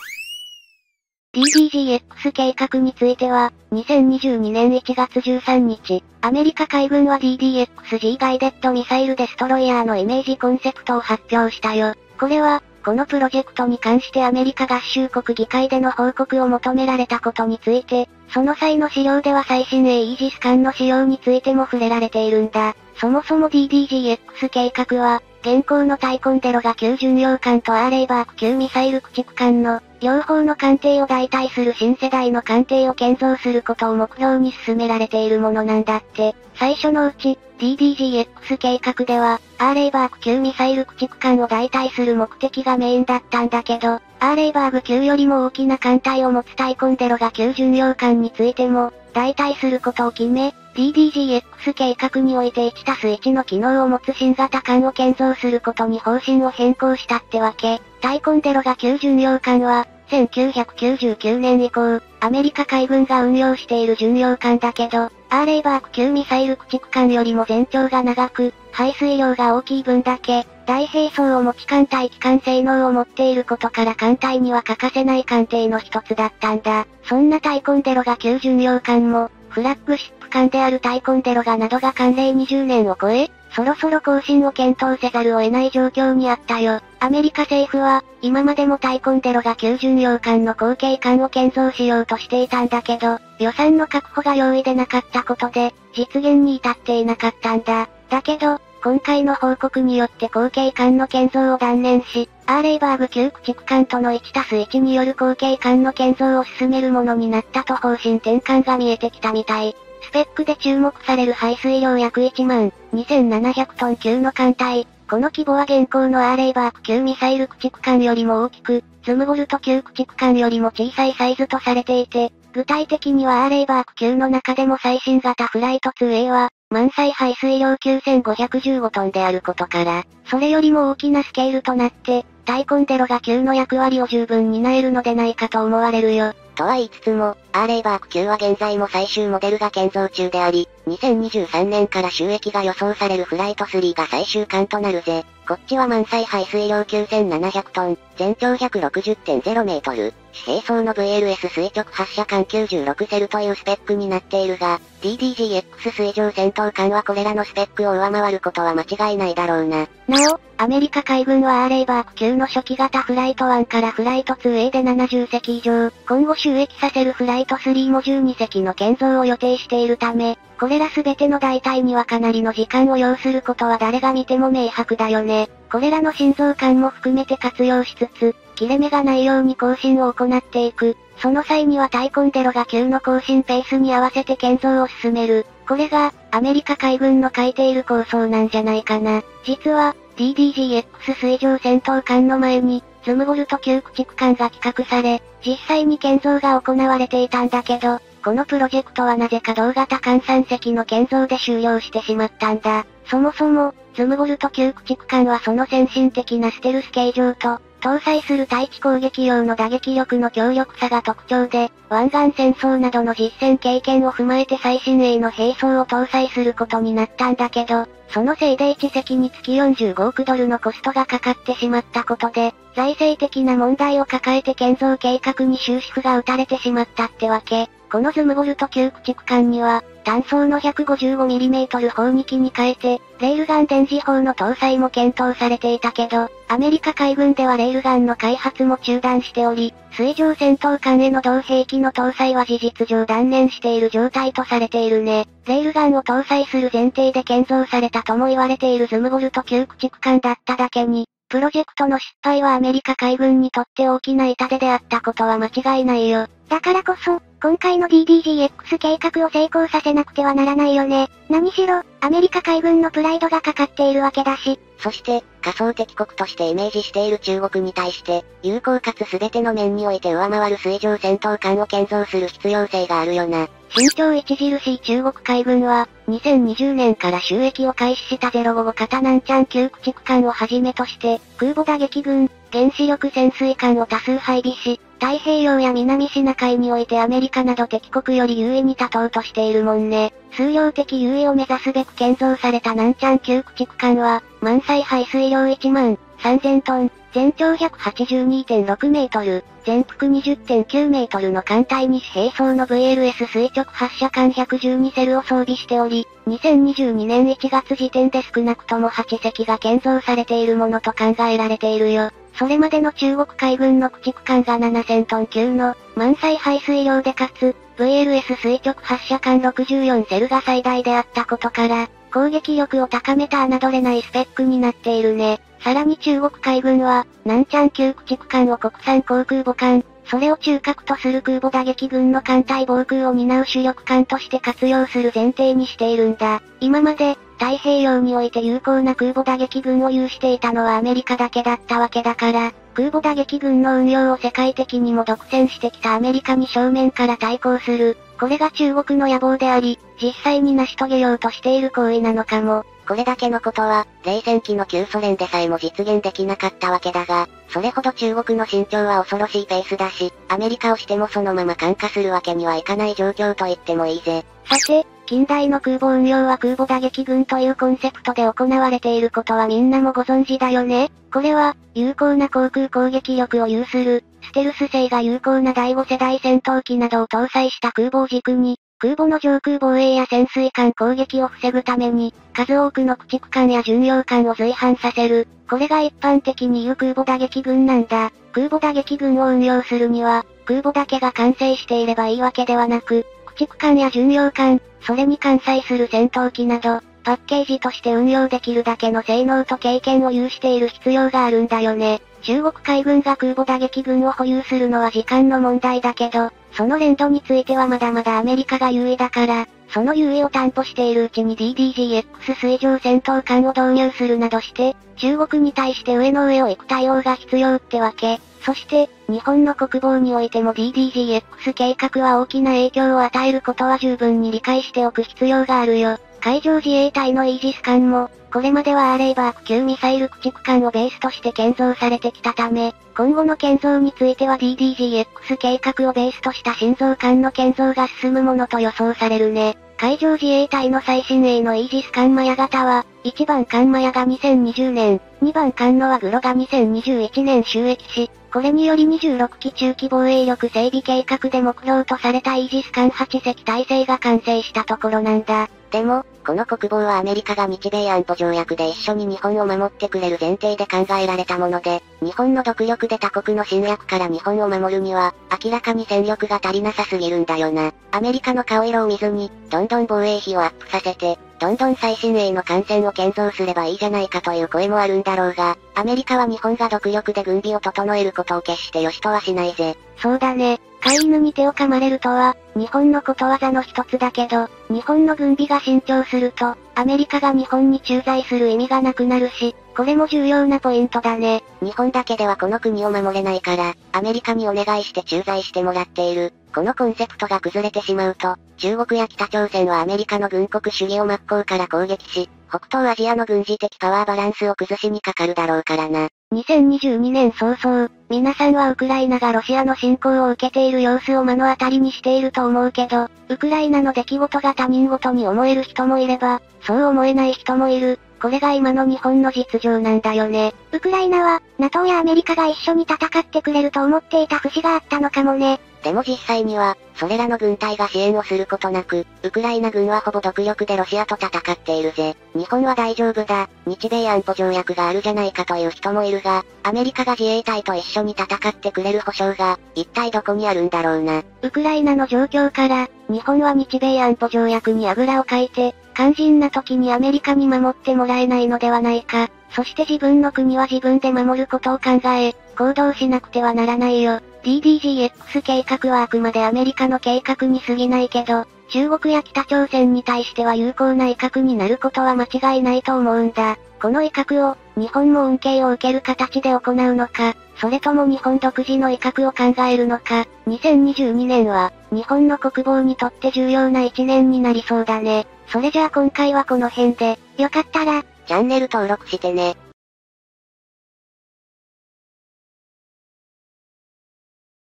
A: DDGX 計画については、2022年1月13日、アメリカ海軍は DDXG ガイデッドミサイルデストロイヤーのイメージコンセプトを発表したよ。これは、このプロジェクトに関してアメリカ合衆国議会での報告を求められたことについて、その際の資料では最新鋭イージス艦の使用についても触れられているんだ。そもそも DDGX 計画は、現行のタイコンデロが旧巡洋艦とアーレイバーク級ミサイル駆逐艦の、両方の艦艇を代替する新世代の艦艇を建造することを目標に進められているものなんだって。最初のうち、DDGX 計画では、アーレイバーク級ミサイル駆逐艦を代替する目的がメインだったんだけど、アーレイバーグ級よりも大きな艦隊を持つタイコンデロが旧巡洋艦についても、代替することを決め、DDGX 計画において1たす1の機能を持つ新型艦を建造することに方針を変更したってわけ。タイコンデロが旧巡洋艦は、1999年以降、アメリカ海軍が運用している巡洋艦だけど、アーレイバーク級ミサイル駆逐艦よりも全長が長く、排水量が大きい分だけ、大兵装を持ち艦隊機関性能を持っていることから艦隊には欠かせない艦艇の一つだったんだ。そんなタイコンデロが旧巡洋艦も、フラッグシップ艦であるタイコンデロがなどが艦齢20年を超え、そろそろ更新を検討せざるを得ない状況にあったよ。アメリカ政府は、今までもタイコンデロが旧巡洋艦の後継艦を建造しようとしていたんだけど、予算の確保が容易でなかったことで、実現に至っていなかったんだ。だけど、今回の報告によって後継艦の建造を断念し、アーレイバーグ級駆逐艦との1たす1による後継艦の建造を進めるものになったと方針転換が見えてきたみたい。スペックで注目される排水量約1万2700トン級の艦隊。この規模は現行のアーレイバーク級ミサイル駆逐艦よりも大きく、ズムボルト級駆逐艦よりも小さいサイズとされていて、具体的にはアーレイバーク級の中でも最新型フライト 2A は、満載排水量9515トンであることから、それよりも大きなスケールとなって、タイコンデロが級の役割を十分担えるのでないかと思われるよ。
B: とは言いつつも、アーレイバーク級は現在も最終モデルが建造中であり、2023年から収益が予想されるフライト3が最終艦となるぜ。こっちは満載排水量9700トン、全長160.0メートル、並走の VLS 垂直発射艦96セルというスペックになっているが、DDGX 水上戦闘艦はこれらのスペックを上回ることは間違いないだろうな。
A: なお、アメリカ海軍はアーレイバーク級の初期型フライト1からフライト 2A で70隻以上、今後収益させるフライト3も12隻の建造を予定しているため、これらすべての代替にはかなりの時間を要することは誰が見ても明白だよね。これらの心臓感も含めて活用しつつ、切れ目がないように更新を行っていく。その際にはタイコンデロが急の更新ペースに合わせて建造を進める。これが、アメリカ海軍の書いている構想なんじゃないかな。実は、DDGX 水上戦闘艦の前に、ズムボルト級駆逐艦が企画され、実際に建造が行われていたんだけど、このプロジェクトはなぜか同型艦3隻の建造で終了してしまったんだ。そもそも、ズムボルト級駆逐艦はその先進的なステルス形状と、搭載する対地攻撃用の打撃力の強力さが特徴で、湾岸戦争などの実戦経験を踏まえて最新鋭の兵装を搭載することになったんだけど、そのせいで1隻につき45億ドルのコストがかかってしまったことで、財政的な問題を抱えて建造計画に終止符が打たれてしまったってわけ。このズムボルト級駆逐艦には、単装の 155mm 砲2機に変えて、レールガン電磁砲の搭載も検討されていたけど、アメリカ海軍ではレールガンの開発も中断しており、水上戦闘艦への同兵器の搭載は事実上断念している状態とされているね。レールガンを搭載する前提で建造されたとも言われているズムボルト級駆逐艦だっただけに、プロジェクトの失敗はアメリカ海軍にとって大きな痛手であったことは間違いないよ。
C: だからこそ、今回の DDGX 計画を成功させなくてはならないよね。何しろ、アメリカ海軍のプライドがかかっているわけだし。
B: そして、仮想敵国としてイメージしている中国に対して、有効かつ全ての面において上回る水上戦闘艦を建造する必要性があるよな。
A: 身長著しい中国海軍は、2020年から収益を開始した055型南チャン級駆逐艦をはじめとして、空母打撃群、原子力潜水艦を多数配備し、太平洋や南シナ海においてアメリカなど敵国より優位に立とうとしているもんね。数量的優位を目指すべく建造された南チャン級駆逐艦は、満載排水量1万3000トン、全長182.6メートル、全幅20.9メートルの艦隊に並走の VLS 垂直発射艦112セルを装備しており、2022年1月時点で少なくとも8隻が建造されているものと考えられているよ。それまでの中国海軍の駆逐艦が7000トン級の満載排水量でかつ、VLS 垂直発射艦64セルが最大であったことから、攻撃力を高めた侮れないスペックになっているね。さらに中国海軍は、南チャン級駆逐艦を国産航空母艦、それを中核とする空母打撃軍の艦隊防空を担う主力艦として活用する前提にしているんだ。今まで、太平洋において有効な空母打撃軍を有していたのはアメリカだけだったわけだから、空母打撃軍の運用を世界的にも独占してきたアメリカに正面から対抗する、これが中国の野望であり、実際に成し遂げようとしている行為なのかも。
B: これだけのことは、冷戦期の旧ソ連でさえも実現できなかったわけだが、それほど中国の身長は恐ろしいペースだし、アメリカをしてもそのまま感化するわけにはいかない状況と言ってもいいぜ。
A: さて、近代の空母運用は空母打撃軍というコンセプトで行われていることはみんなもご存知だよねこれは、有効な航空攻撃力を有する、ステルス性が有効な第5世代戦闘機などを搭載した空母を軸に、空母の上空防衛や潜水艦攻撃を防ぐために、数多くの駆逐艦や巡洋艦を随伴させる。これが一般的に言う空母打撃軍なんだ。空母打撃軍を運用するには、空母だけが完成していればいいわけではなく、駆逐艦や巡洋艦、それに関西する戦闘機など、パッケージとして運用できるだけの性能と経験を有している必要があるんだよね。中国海軍が空母打撃軍を保有するのは時間の問題だけど、その連度についてはまだまだアメリカが優位だから、その優位を担保しているうちに DDGX 水上戦闘艦を導入するなどして、中国に対して上の上を行く対応が必要ってわけ。そして、日本の国防においても DDGX 計画は大きな影響を与えることは十分に理解しておく必要があるよ。海上自衛隊のイージス艦も、これまではアーレイバーク級ミサイル駆逐艦をベースとして建造されてきたため、今後の建造については DDGX 計画をベースとした心臓艦の建造が進むものと予想されるね。海上自衛隊の最新鋭のイージス艦マヤ型は、1番艦マヤが2020年、2番艦のアグロが2021年収益し、これにより26機中期防衛力整備計画で目標とされたイージス艦8隻体制が完成したところなんだ。
B: でも、この国防はアメリカが日米安保条約で一緒に日本を守ってくれる前提で考えられたもので、日本の独力で他国の侵略から日本を守るには、明らかに戦力が足りなさすぎるんだよな。アメリカの顔色を見ずに、どんどん防衛費をアップさせて、どんどん最新鋭の艦船を建造すればいいじゃないかという声もあるんだろうが、アメリカは日本が独力で軍備を整えることを決して良しとはしないぜ。
A: そうだね。飼い犬に手を噛まれるとは、日本のことわざの一つだけど、日本の軍備が伸長すると、アメリカが日本に駐在する意味がなくなるし、これも重要なポイントだね。
B: 日本だけではこの国を守れないから、アメリカにお願いして駐在してもらっている。このコンセプトが崩れてしまうと、中国や北朝鮮はアメリカの軍国主義を真っ向から攻撃し、北東アジアの軍事的パワーバランスを崩しにかかるだろうからな。
A: 2022年早々、皆さんはウクライナがロシアの侵攻を受けている様子を目の当たりにしていると思うけど、ウクライナの出来事が他人事に思える人もいれば、そう思えない人もいる。これが今の日本の実情なんだよね。
C: ウクライナは、NATO やアメリカが一緒に戦ってくれると思っていた節があったのかもね。
B: でも実際には、それらの軍隊が支援をすることなく、ウクライナ軍はほぼ独力でロシアと戦っているぜ。日本は大丈夫だ、日米安保条約があるじゃないかという人もいるが、アメリカが自衛隊と一緒に戦ってくれる保証が、一体どこにあるんだろうな。
A: ウクライナの状況から、日本は日米安保条約にあぐらをかいて、肝心な時にアメリカに守ってもらえないのではないか。そして自分の国は自分で守ることを考え、行動しなくてはならないよ。DDGX 計画はあくまでアメリカの計画に過ぎないけど、中国や北朝鮮に対しては有効な威嚇になることは間違いないと思うんだ。この威嚇を、日本も恩恵を受ける形で行うのか、それとも日本独自の威嚇を考えるのか、2022年は、日本の国防にとって重要な一年になりそうだね。それじゃあ今回はこの辺で、
C: よかったら、
B: チャンネル登録してね。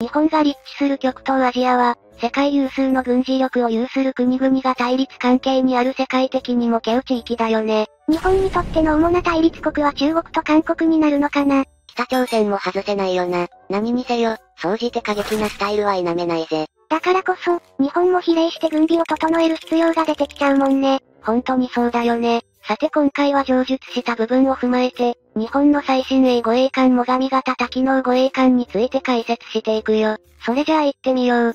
A: 日本が立地する極東アジアは、世界有数の軍事力を有する国々が対立関係にある世界的にも毛地域だよね。
C: 日本にとっての主な対立国は中国と韓国になるのかな？
B: 北朝鮮も外せないよな。何にせよ、総じて過激なスタイルは否めないぜ。
C: だからこそ、日本も比例して軍備を整える必要が出てきちゃうもんね。
A: 本当にそうだよね。さて今回は上述した部分を踏まえて、日本の最新鋭護衛艦最上型多機能護衛艦について解説していくよ。それじゃあ行ってみよう。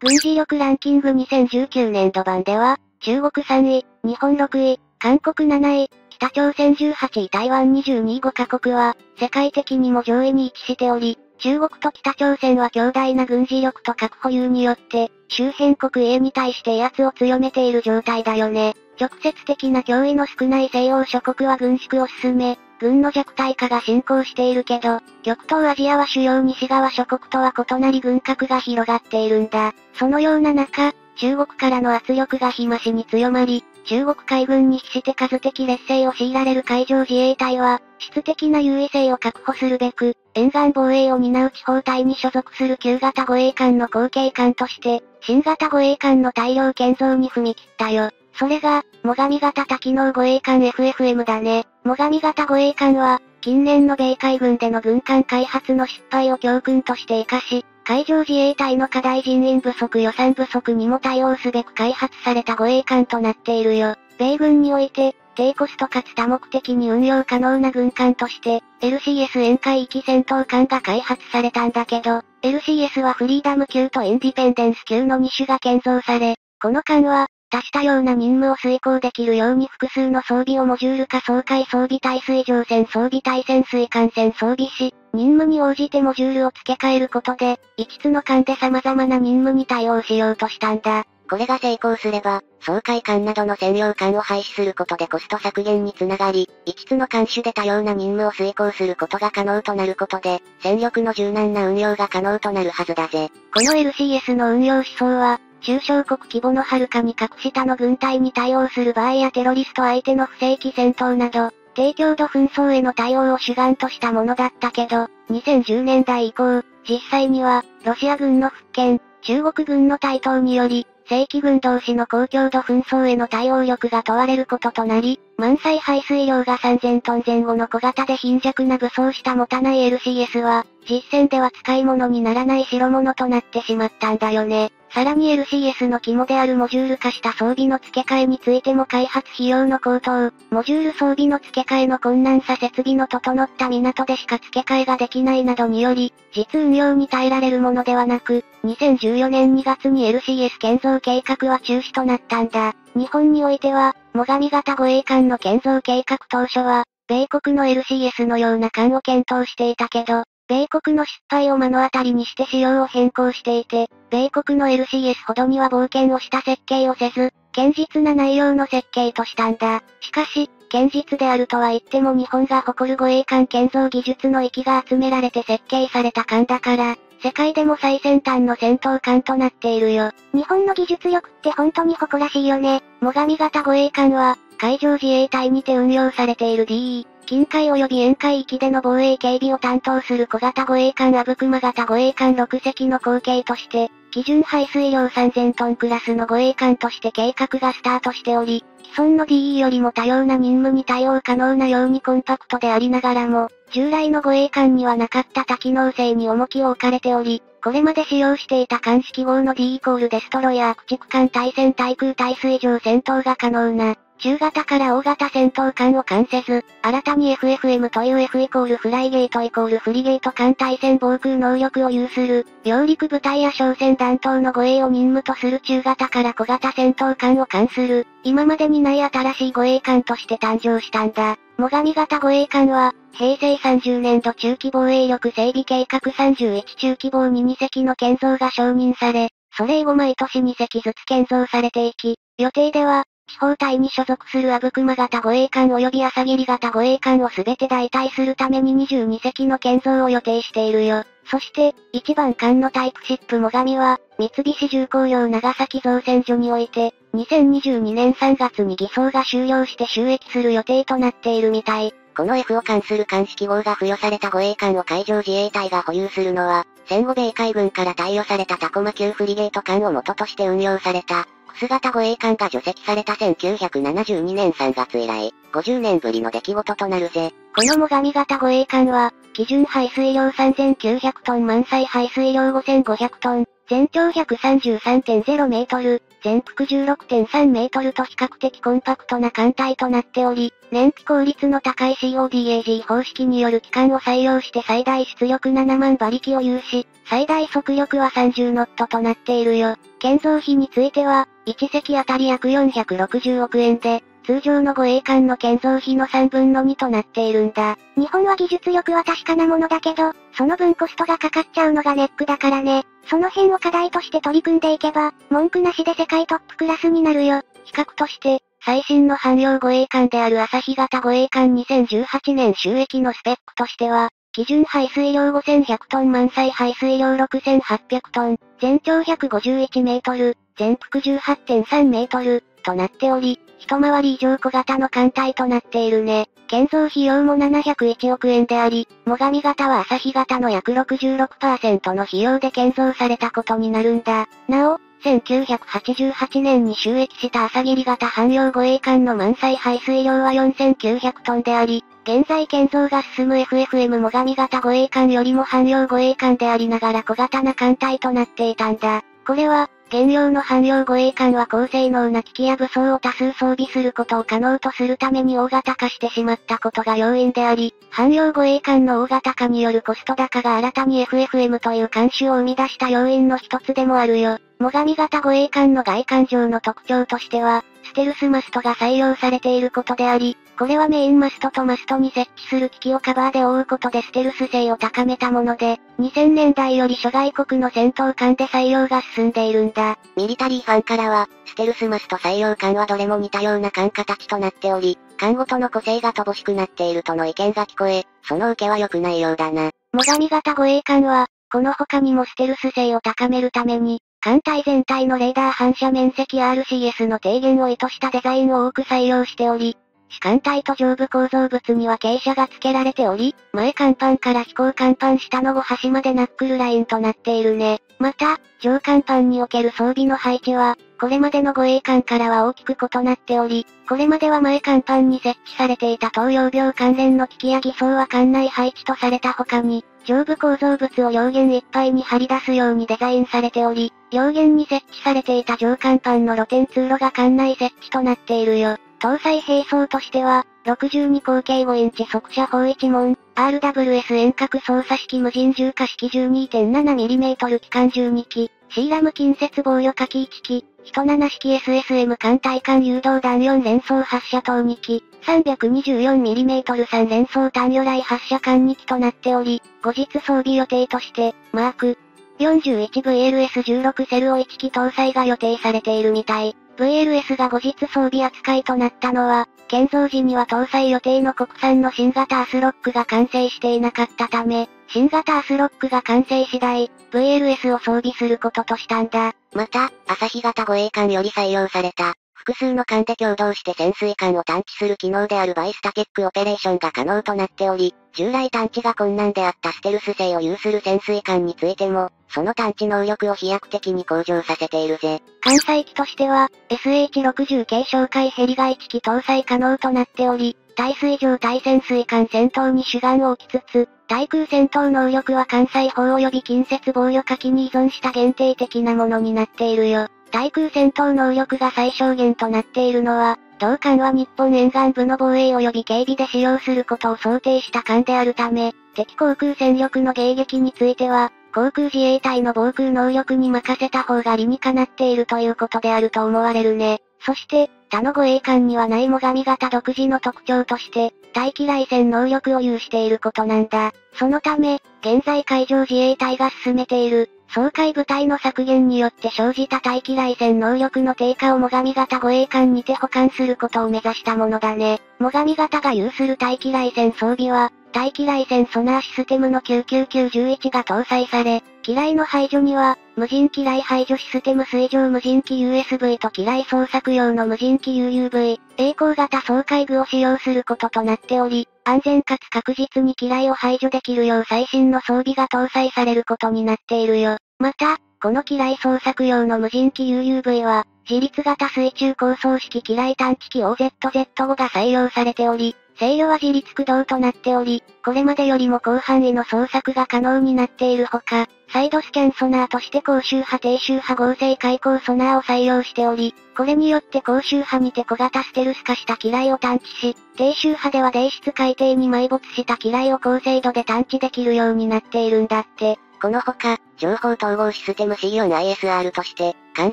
A: 軍事力ランキング2019年度版では、中国3位、日本6位、韓国7位、北朝鮮18位台湾22位5カ国は、世界的にも上位に位置しており、中国と北朝鮮は強大な軍事力と核保有によって、周辺国営に対して威圧を強めている状態だよね。直接的な脅威の少ない西洋諸国は軍縮を進め、軍の弱体化が進行しているけど、極東アジアは主要西側諸国とは異なり軍拡が広がっているんだ。そのような中、中国からの圧力が日増しに強まり、中国海軍に比して数的劣勢を強いられる海上自衛隊は、質的な優位性を確保するべく、沿岸防衛を担う地方隊に所属する旧型護衛艦の後継艦として、新型護衛艦の大量建造に踏み切ったよ。それが、最上型多機能護衛艦 FFM だね。最上型護衛艦は、近年の米海軍での軍艦開発の失敗を教訓として活かし、海上自衛隊の課題人員不足予算不足にも対応すべく開発された護衛艦となっているよ。米軍において、低コストかつ多目的に運用可能な軍艦として、LCS 沿海域戦闘艦が開発されたんだけど、LCS はフリーダム級とインディペンデンス級の2種が建造され、この艦は、多種多様な任務を遂行できるように複数の装備をモジュール化総会装備対水上戦装備対潜水艦船装備し、任務に応じてモジュールを付け替えることで、5つの艦で様々な任務に対応しようとしたんだ。
B: これが成功すれば、総会艦などの専用艦を廃止することでコスト削減につながり、5つの艦種で多様な任務を遂行することが可能となることで、戦力の柔軟な運用が可能となるはずだぜ。
A: この LCS の運用思想は、中小国規模の遥かに格下の軍隊に対応する場合やテロリスト相手の不正規戦闘など、低強度紛争への対応を主眼としたものだったけど、2010年代以降、実際には、ロシア軍の復権、中国軍の台頭により、正規軍同士の高強度紛争への対応力が問われることとなり、満載排水量が3000トン前後の小型で貧弱な武装した持たない LCS は、実戦では使い物にならない代物となってしまったんだよね。さらに LCS の肝であるモジュール化した装備の付け替えについても開発費用の高騰、モジュール装備の付け替えの困難さ設備の整った港でしか付け替えができないなどにより、実運用に耐えられるものではなく、2014年2月に LCS 建造計画は中止となったんだ。日本においては、最上型護衛艦の建造計画当初は、米国の LCS のような艦を検討していたけど、米国の失敗を目の当たりにして仕様を変更していて、米国の LCS ほどには冒険をした設計をせず、堅実な内容の設計としたんだ。しかし、堅実であるとは言っても日本が誇る護衛艦建造技術の域が集められて設計された艦だから、世界でも最先端の戦闘艦となっているよ。
C: 日本の技術力って本当に誇らしいよね。
A: 最上型護衛艦は、海上自衛隊にて運用されている DE、近海及び沿海域での防衛警備を担当する小型護衛艦阿武隈型護衛艦6隻の後継として、基準排水量3000トンクラスの護衛艦として計画がスタートしており、既存の DE よりも多様な任務に対応可能なようにコンパクトでありながらも、従来の護衛艦にはなかった多機能性に重きを置かれており、これまで使用していた艦式号の D イコールデストロイヤー駆逐艦対戦対空対水上戦闘が可能な、中型から大型戦闘艦を艦せず、新たに FFM という F イコールフライゲートイコールフリゲート艦対戦防空能力を有する、揚陸部隊や商船弾頭の護衛を任務とする中型から小型戦闘艦を艦する、今までにない新しい護衛艦として誕生したんだ。最上型護衛艦は、平成30年度中期防衛力整備計画31中期防に2隻の建造が承認され、それ以後毎年2隻ずつ建造されていき、予定では、地方隊に所属する阿武隈型護衛艦及び朝霧型護衛艦をすべて代替するために22隻の建造を予定しているよ。そして、一番艦のタイプシップ最上は、三菱重工業長崎造船所において、2022年3月に偽装が終了して収益する予定となっているみたい。
B: この F を関する艦式号が付与された護衛艦を海上自衛隊が保有するのは、戦後米海軍から貸与されたタコマ級フリゲート艦を元として運用された、X 型護衛艦が除籍された1972年3月以来、50年ぶりの出来事となるぜ。
A: この最上型護衛艦は、基準排水量3900トン満載排水量5500トン、全長133.0メートル、全幅16.3メートルと比較的コンパクトな艦隊となっており、燃費効率の高い CODAG 方式による機関を採用して最大出力7万馬力を有し、最大速力は30ノットとなっているよ。建造費については、1隻あたり約460億円で、通常の護衛艦の建造費の3分の2となっているんだ。
C: 日本は技術力は確かなものだけど、その分コストがかかっちゃうのがネックだからね。その辺を課題として取り組んでいけば、文句なしで世界トップクラスになるよ。
A: 比較として、最新の汎用護衛艦である朝日型護衛艦2018年収益のスペックとしては、基準排水量5100トン満載排水量6800トン、全長151メートル、全幅18.3メートル、となっており、一回り以上小型の艦隊となっているね。建造費用も701億円であり、最上型は朝日型の約66%の費用で建造されたことになるんだ。なお、1988年に収益した朝霧型汎用護衛艦の満載排水量は4900トンであり、現在建造が進む FFM 最上型護衛艦よりも汎用護衛艦でありながら小型な艦隊となっていたんだ。これは、現用の汎用護衛艦は高性能な機器や武装を多数装備することを可能とするために大型化してしまったことが要因であり、汎用護衛艦の大型化によるコスト高が新たに FFM という艦種を生み出した要因の一つでもあるよ。最上型護衛艦の外観上の特徴としては、ステルスマストが採用されていることであり、これはメインマストとマストに設置する機器をカバーで覆うことでステルス性を高めたもので、2000年代より諸外国の戦闘艦で採用が進んでいるんだ。
B: ミリタリーファンからは、ステルスマスト採用艦はどれも似たような艦形となっており、艦ごとの個性が乏しくなっているとの意見が聞こえ、その受けは良くないようだな。
A: 最上型護衛艦は、この他にもステルス性を高めるために、艦隊全体のレーダー反射面積 RCS の低減を意図したデザインを多く採用しており、主艦体と上部構造物には傾斜が付けられており、前甲板から飛行甲板下の5端までナックルラインとなっているね。また、上甲板における装備の配置は、これまでの護衛艦からは大きく異なっており、これまでは前甲板に設置されていた東洋病関連の機器や偽装は艦内配置とされた他に、上部構造物を両舷いっぱいに張り出すようにデザインされており、両舷に設置されていた上甲板の露天通路が艦内設置となっているよ。搭載兵装としては、62口径5インチ速射砲1門、RWS 遠隔操作式無人重火式 12.7mm 機関12機、シーラム近接防御火器1機、17式 SSM 艦対艦誘導弾4連装発射塔2機、324mm3 連装単魚雷発射管2機となっており、後日装備予定として、マーク、41VLS16 セルを1基搭載が予定されているみたい。VLS が後日装備扱いとなったのは、建造時には搭載予定の国産の新型アスロックが完成していなかったため、新型アスロックが完成次第、VLS を装備することとしたんだ。
B: また、あさひ型護衛艦より採用された、複数の艦で共同して潜水艦を探知する機能である bistatic operation が可能となっており、従来探知が困難であったステルス性を有する潜水艦についても、その探知能力を飛躍的に向上させているぜ。
A: 艦載機としては、SH60 系哨戒ヘリが1機搭載可能となっており、対水上対潜水艦戦闘に主眼を置きつつ、対空戦闘能力は艦載砲及び近接防御火器に依存した限定的なものになっているよ。対空戦闘能力が最小限となっているのは、同艦は日本沿岸部の防衛及び警備で使用することを想定した艦であるため、敵航空戦力の迎撃については、航空自衛隊の防空能力に任せた方が理にかなっているということであると思われるね。そして、他の護衛艦にはない最上型独自の特徴として、大気来戦能力を有していることなんだ。そのため、現在海上自衛隊が進めている、総会部隊の削減によって生じた大気来戦能力の低下を最上型護衛艦にて保管することを目指したものだね。最上型が有する大気来戦装備は、大機雷戦ソナーシステムの99911が搭載され、機雷の排除には、無人機雷排除システム水上無人機 USB と機雷捜索用の無人機 UUV、栄光型総会具を使用することとなっており、安全かつ確実に機雷を排除できるよう最新の装備が搭載されることになっているよ。また、この機雷捜索用の無人機 UUV は、自立型水中高層式機雷探知機 OZZ5 が採用されており、制御は自立駆動となっており、これまでよりも広範囲の捜索が可能になっているほか、サイドスキャンソナーとして高周波低周波合成開口ソナーを採用しており、これによって高周波にて小型ステルス化した機雷を探知し、低周波では泥質海底に埋没した機雷を高精度で探知できるようになっているんだって。
B: このほか、情報統合システム C4ISR として、感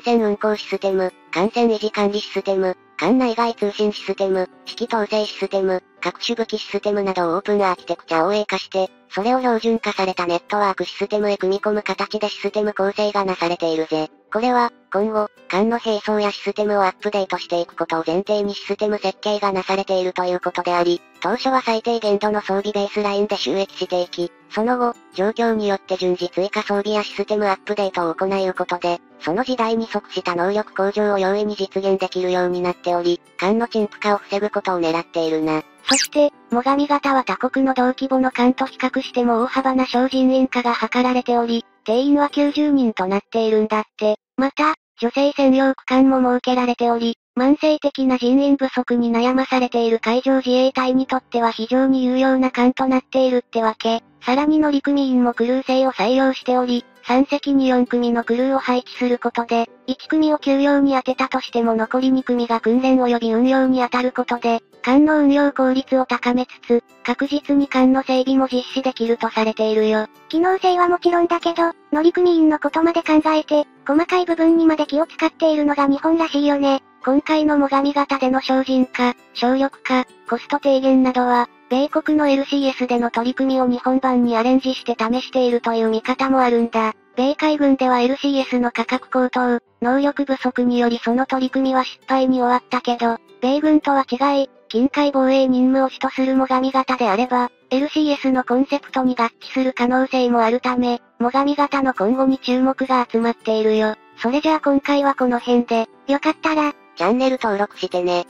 B: 染運行システム、感染維持管理システム、管内外通信システム、指揮統制システム、各種武器システムなどをオープンアーキテクチャ OA 化して、それを標準化されたネットワークシステムへ組み込む形でシステム構成がなされているぜ。これは、今後、艦の並走やシステムをアップデートしていくことを前提にシステム設計がなされているということであり、当初は最低限度の装備ベースラインで収益していき、その後、状況によって順次追加装備やシステムアップデートを行うことで、その時代に即した能力向上を容易に実現できるようになっており、艦の陳腐化を防ぐことを狙っているな。
A: そして、最上型は他国の同規模の艦と比較しても大幅な精進員化が図られており、定員は90人となっているんだって。また、女性専用区間も設けられており、慢性的な人員不足に悩まされている海上自衛隊にとっては非常に有用な艦となっているってわけ。さらに乗組員もクルー制を採用しており、3隻に4組のクルーを配置することで、1組を休養に当てたとしても残り2組が訓練及び運用に当たることで、艦の運用効率を高めつつ、確実に艦の整備も実施できるとされているよ。
C: 機能性はもちろんだけど、乗組員のことまで考えて、細かい部分にまで気を使っているのが日本らしいよね。
A: 今回の最上型での精進化、省力化、コスト低減などは、米国の LCS での取り組みを日本版にアレンジして試しているという見方もあるんだ。米海軍では LCS の価格高騰、能力不足によりその取り組みは失敗に終わったけど、米軍とは違い、近海防衛任務を主とする最上型であれば、LCS のコンセプトに合致する可能性もあるため、最上型の今後に注目が集まっているよ。それじゃあ今回はこの辺で、
C: よかったら、
B: チャンネル登録してね。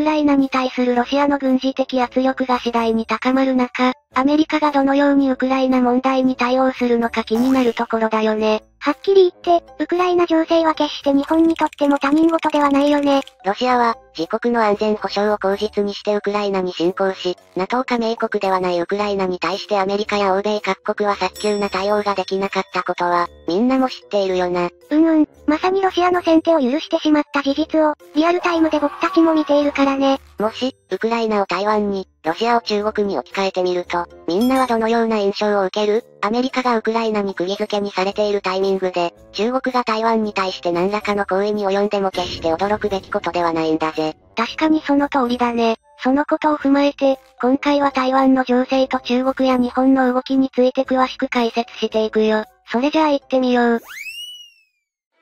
A: クライナに対するロシアの軍事的圧力が次第に高まる中、アメリカがどのようにウクライナ問題に対応するのか気になるところだよね。
C: はっきり言って、ウクライナ情勢は決して日本にとっても他人事ではないよね。
B: ロシアは、自国の安全保障を口実にしてウクライナに侵攻し、NATO 加盟国ではないウクライナに対してアメリカや欧米各国は早急な対応ができなかったことは、みんなも知っているよな。
C: うんうん、まさにロシアの先手を許してしまった事実を、リアルタイムで僕たちも見ているからね。
B: もし、ウクライナを台湾に、ロシアを中国に置き換えてみると、みんなはどのような印象を受ける？アメリカがウクライナに釘付けにされているタイミングで、中国が台湾に対して何らかの行為に及んでも決して驚くべきことではないんだぜ。
A: 確かにその通りだね。そのことを踏まえて、今回は台湾の情勢と中国や日本の動きについて詳しく解説していくよ。それじゃあ行ってみよう。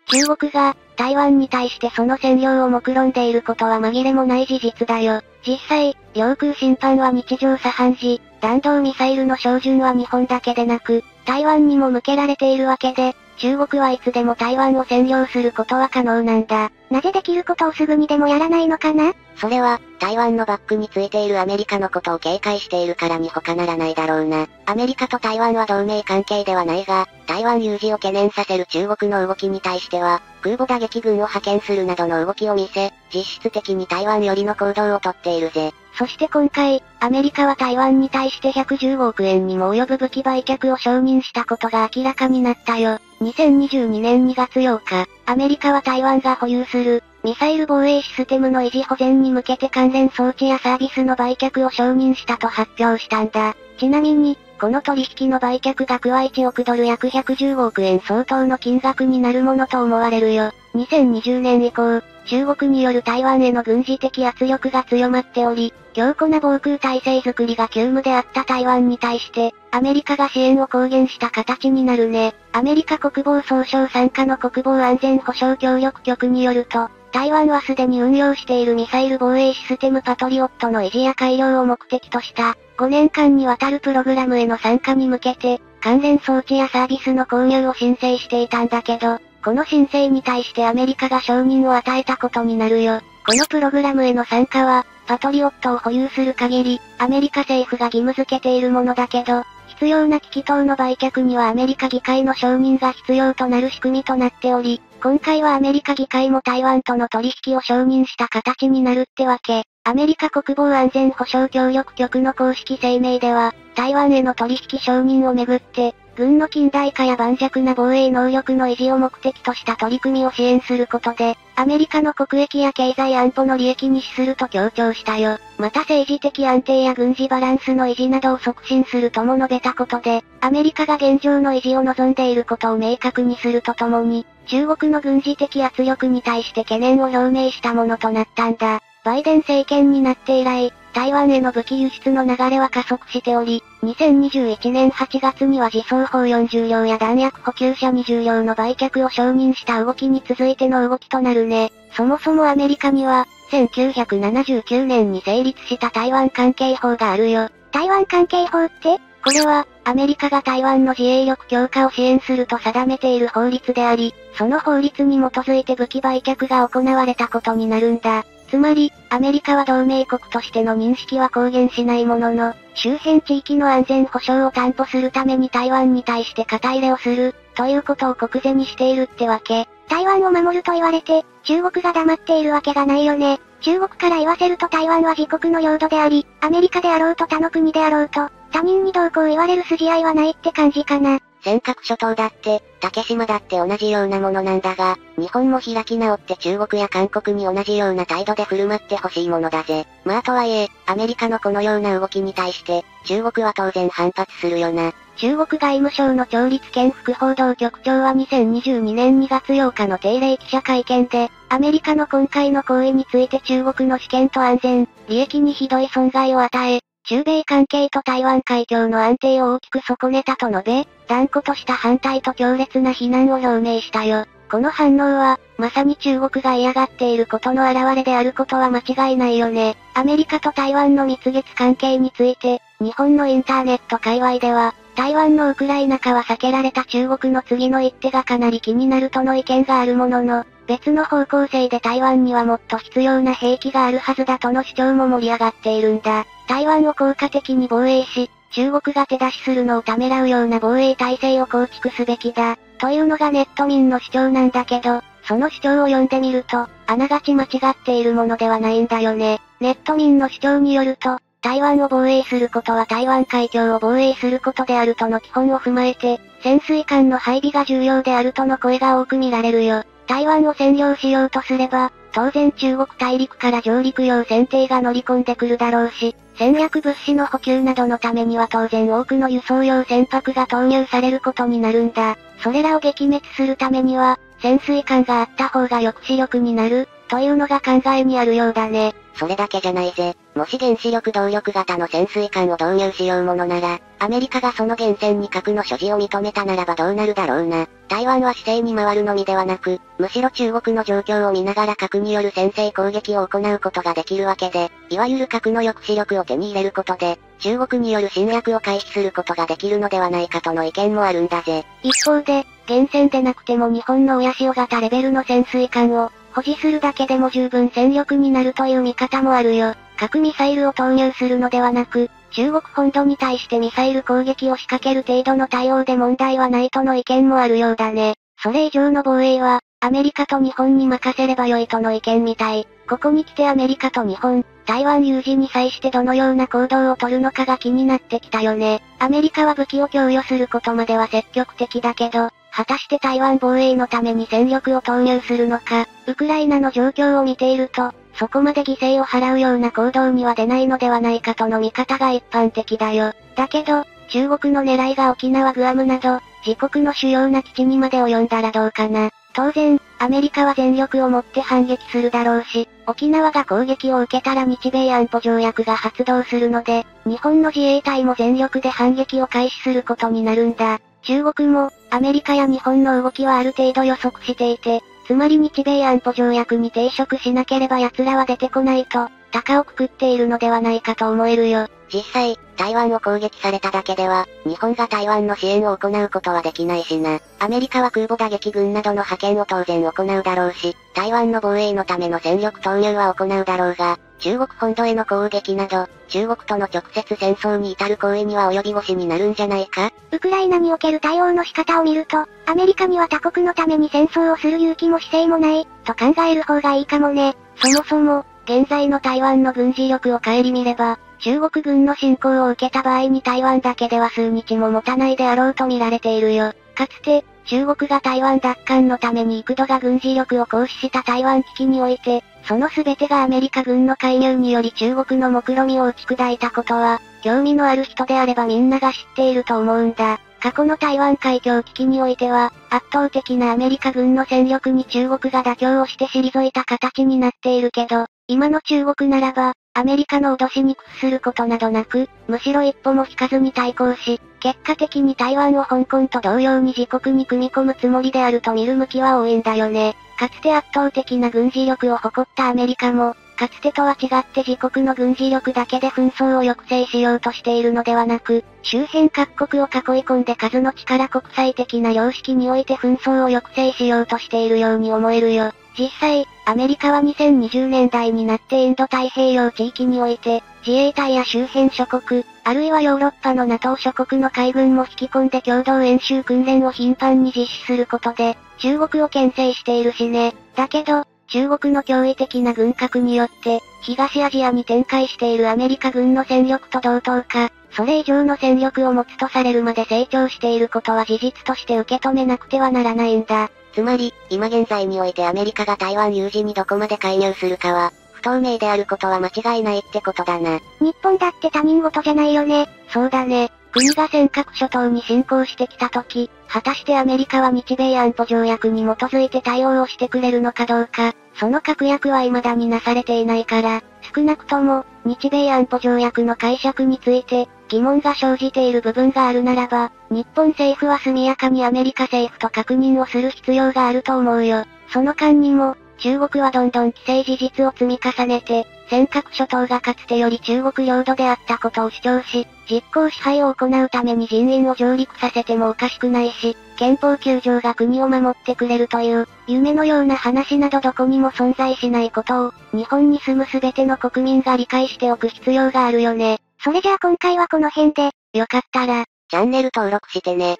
A: 中国が、台湾に対してその占領を目論んでいることは紛れもない事実だよ。実際、領空侵犯は日常茶飯事、弾道ミサイルの照準は日本だけでなく、台湾にも向けられているわけで、中国はいつでも台湾を占領することは可能なんだ。
C: なぜできることをすぐにでもやらないのかな？
B: それは、台湾のバックについているアメリカのことを警戒しているからに他ならないだろうな。アメリカと台湾は同盟関係ではないが、台湾有事を懸念させる中国の動きに対しては、空母打撃軍を派遣するなどの動きを見せ、実質的に台湾寄りの行動をとっているぜ。
A: そして今回、アメリカは台湾に対して115億円にも及ぶ武器売却を承認したことが明らかになったよ。2022年2月8日、アメリカは台湾が保有する、ミサイル防衛システムの維持保全に向けて関連装置やサービスの売却を承認したと発表したんだ。ちなみに、この取引の売却額は1億ドル約115億円相当の金額になるものと思われるよ。2020年以降、中国による台湾への軍事的圧力が強まっており、強固な防空体制づくりが急務であった台湾に対して、アメリカが支援を公言した形になるね。アメリカ国防総省参加の国防安全保障協力局によると、台湾はすでに運用しているミサイル防衛システムパトリオットの維持や改良を目的とした、5年間にわたるプログラムへの参加に向けて、関連装置やサービスの購入を申請していたんだけど、この申請に対してアメリカが承認を与えたことになるよ。このプログラムへの参加は、パトリオットを保有する限り、アメリカ政府が義務付けているものだけど、必要な危機等の売却にはアメリカ議会の承認が必要となる仕組みとなっており、今回はアメリカ議会も台湾との取引を承認した形になるってわけ。アメリカ国防安全保障協力局の公式声明では、台湾への取引承認をめぐって、軍の近代化や盤石な防衛能力の維持を目的とした取り組みを支援することで、アメリカの国益や経済安保の利益に資すると強調したよ。また政治的安定や軍事バランスの維持などを促進するとも述べたことで、アメリカが現状の維持を望んでいることを明確にするとともに、中国の軍事的圧力に対して懸念を表明したものとなったんだ。バイデン政権になって以来、台湾への武器輸出の流れは加速しており、2021年8月には自走砲40両や弾薬補給車20両の売却を承認した動きに続いての動きとなるね。そもそもアメリカには、1979年に成立した台湾関係法があるよ。
C: 台湾関係法って
A: これは、アメリカが台湾の自衛力強化を支援すると定めている法律であり、その法律に基づいて武器売却が行われたことになるんだ。つまり、アメリカは同盟国としての認識は公言しないものの、周辺地域の安全保障を担保するために台湾に対して肩入れをする、ということを国是にしているってわけ。
C: 台湾を守ると言われて、中国が黙っているわけがないよね。中国から言わせると台湾は自国の領土であり、アメリカであろうと他の国であろうと、他人にどうこう言われる筋合いはないって感じかな。
B: 尖閣諸島だって、竹島だって同じようなものなんだが、日本も開き直って中国や韓国に同じような態度で振る舞ってほしいものだぜ。まあとはいえ、アメリカのこのような動きに対して、中国は当然反発するよな。
A: 中国外務省の調律兼副報道局長は2022年2月8日の定例記者会見で、アメリカの今回の行為について中国の主権と安全、利益にひどい損害を与え、中米関係と台湾海峡の安定を大きく損ねたと述べ、断固とした反対と強烈な非難を表明したよ。この反応は、まさに中国が嫌がっていることの表れであることは間違いないよね。アメリカと台湾の蜜月関係について、日本のインターネット界隈では、台湾のウクライナ化は避けられた中国の次の一手がかなり気になるとの意見があるものの、別の方向性で台湾にはもっと必要な兵器があるはずだとの主張も盛り上がっているんだ。台湾を効果的に防衛し、中国が手出しするのをためらうような防衛体制を構築すべきだ、というのがネット民の主張なんだけど、その主張を読んでみると、あながち間違っているものではないんだよね。ネット民の主張によると、台湾を防衛することは台湾海峡を防衛することであるとの基本を踏まえて、潜水艦の配備が重要であるとの声が多く見られるよ。台湾を占領しようとすれば、当然中国大陸から上陸用船艇が乗り込んでくるだろうし、戦略物資の補給などのためには当然多くの輸送用船舶が投入されることになるんだ。それらを撃滅するためには、潜水艦があった方が抑止力になる、というのが考えにあるようだね。
B: それだけじゃないぜ。もし原子力動力型の潜水艦を導入しようものなら、アメリカがその源泉に核の所持を認めたならばどうなるだろうな。台湾は姿勢に回るのみではなく、むしろ中国の状況を見ながら核による先制攻撃を行うことができるわけで、いわゆる核の抑止力を手に入れることで、中国による侵略を回避することができるのではないかとの意見もあるんだぜ。
A: 一方で、源泉でなくても日本の親潮型レベルの潜水艦を、保持するだけでも十分戦力になるという見方もあるよ。核ミサイルを投入するのではなく、中国本土に対してミサイル攻撃を仕掛ける程度の対応で問題はないとの意見もあるようだね。それ以上の防衛は、アメリカと日本に任せれば良いとの意見みたい。ここに来てアメリカと日本、台湾有事に際してどのような行動をとるのかが気になってきたよね。アメリカは武器を供与することまでは積極的だけど、果たして台湾防衛のために戦力を投入するのか、ウクライナの状況を見ていると、そこまで犠牲を払うような行動には出ないのではないかとの見方が一般的だよ。だけど、中国の狙いが沖縄グアムなど、自国の主要な基地にまで及んだらどうかな。当然、アメリカは全力をもって反撃するだろうし、沖縄が攻撃を受けたら日米安保条約が発動するので、日本の自衛隊も全力で反撃を開始することになるんだ。中国も、アメリカや日本の動きはある程度予測していて、つまり日米安保条約に抵触しなければ奴らは出てこないと、高をくくっているのではないかと思えるよ。
B: 実際、台湾を攻撃されただけでは、日本が台湾の支援を行うことはできないしな。アメリカは空母打撃軍などの派遣を当然行うだろうし、台湾の防衛のための戦力投入は行うだろうが、中国本土への攻撃など、中国との直接戦争に至る行為には及び腰になるんじゃないか？
C: ウクライナにおける対応の仕方を見ると、アメリカには他国のために戦争をする勇気も姿勢もない、と考える方がいいかもね。
A: そもそも、現在の台湾の軍事力を顧みれば、中国軍の侵攻を受けた場合に台湾だけでは数日も持たないであろうと見られているよ。かつて、中国が台湾奪還のために幾度が軍事力を行使した台湾危機において、その全てがアメリカ軍の介入により中国の目論見を打ち砕いたことは、興味のある人であればみんなが知っていると思うんだ。過去の台湾海峡危機においては、圧倒的なアメリカ軍の戦力に中国が妥協をして退いた形になっているけど、今の中国ならば、アメリカの脅しに屈することなどなく、むしろ一歩も引かずに対抗し、結果的に台湾を香港と同様に自国に組み込むつもりであると見る向きは多いんだよね。かつて圧倒的な軍事力を誇ったアメリカも、かつてとは違って自国の軍事力だけで紛争を抑制しようとしているのではなく、周辺各国を囲い込んで数の力国際的な様式において紛争を抑制しようとしているように思えるよ。実際、アメリカは2020年代になってインド太平洋地域において、自衛隊や周辺諸国、あるいはヨーロッパの NATO 諸国の海軍も引き込んで共同演習訓練を頻繁に実施することで、中国を牽制しているしね。だけど、中国の驚異的な軍拡によって、東アジアに展開しているアメリカ軍の戦力と同等か、それ以上の戦力を持つとされるまで成長していることは事実として受け止めなくてはならないんだ。
B: つまり、今現在においてアメリカが台湾有事にどこまで介入するかは、不透明であることは間違いないってことだな。
C: 日本だって他人事じゃないよね。
A: そうだね。国が尖閣諸島に侵攻してきた時、果たしてアメリカは日米安保条約に基づいて対応をしてくれるのかどうか、その確約は未だになされていないから、少なくとも、日米安保条約の解釈について、疑問が生じている部分があるならば、日本政府は速やかにアメリカ政府と確認をする必要があると思うよ。その間にも、中国はどんどん既成事実を積み重ねて、尖閣諸島がかつてより中国領土であったことを主張し、実効支配を行うために人員を上陸させてもおかしくないし、憲法9条が国を守ってくれるという、夢のような話などどこにも存在しないことを、日本に住むすべての国民が理解しておく必要があるよね。
C: それじゃあ今回はこの辺で、
A: よかったら、
B: チャンネル登録してね。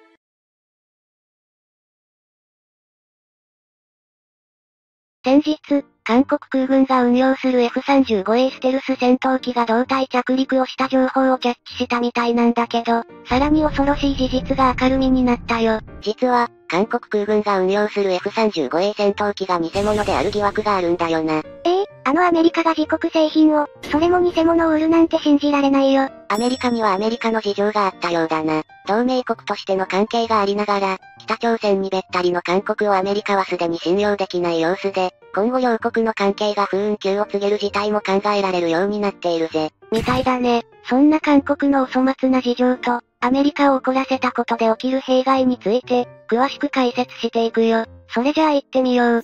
A: 先日、韓国空軍が運用する F35A ステルス戦闘機が胴体着陸をした情報をキャッチしたみたいなんだけど、さらに恐ろしい事実が明るみになったよ。
B: 実は、韓国空軍が運用する F35A 戦闘機が偽物である疑惑があるんだよな。
C: ええー、あのアメリカが自国製品を、それも偽物を売るなんて信じられないよ。
B: アメリカにはアメリカの事情があったようだな。同盟国としての関係がありながら、北朝鮮にべったりの韓国をアメリカはすでに信用できない様子で、今後両国の関係が不運休を告げる事態も考えられるようになっているぜ。
A: みたいだね。そんな韓国のお粗末な事情と、アメリカを怒らせたことで起きる弊害について、詳しく解説していくよ。それじゃあ行ってみよう。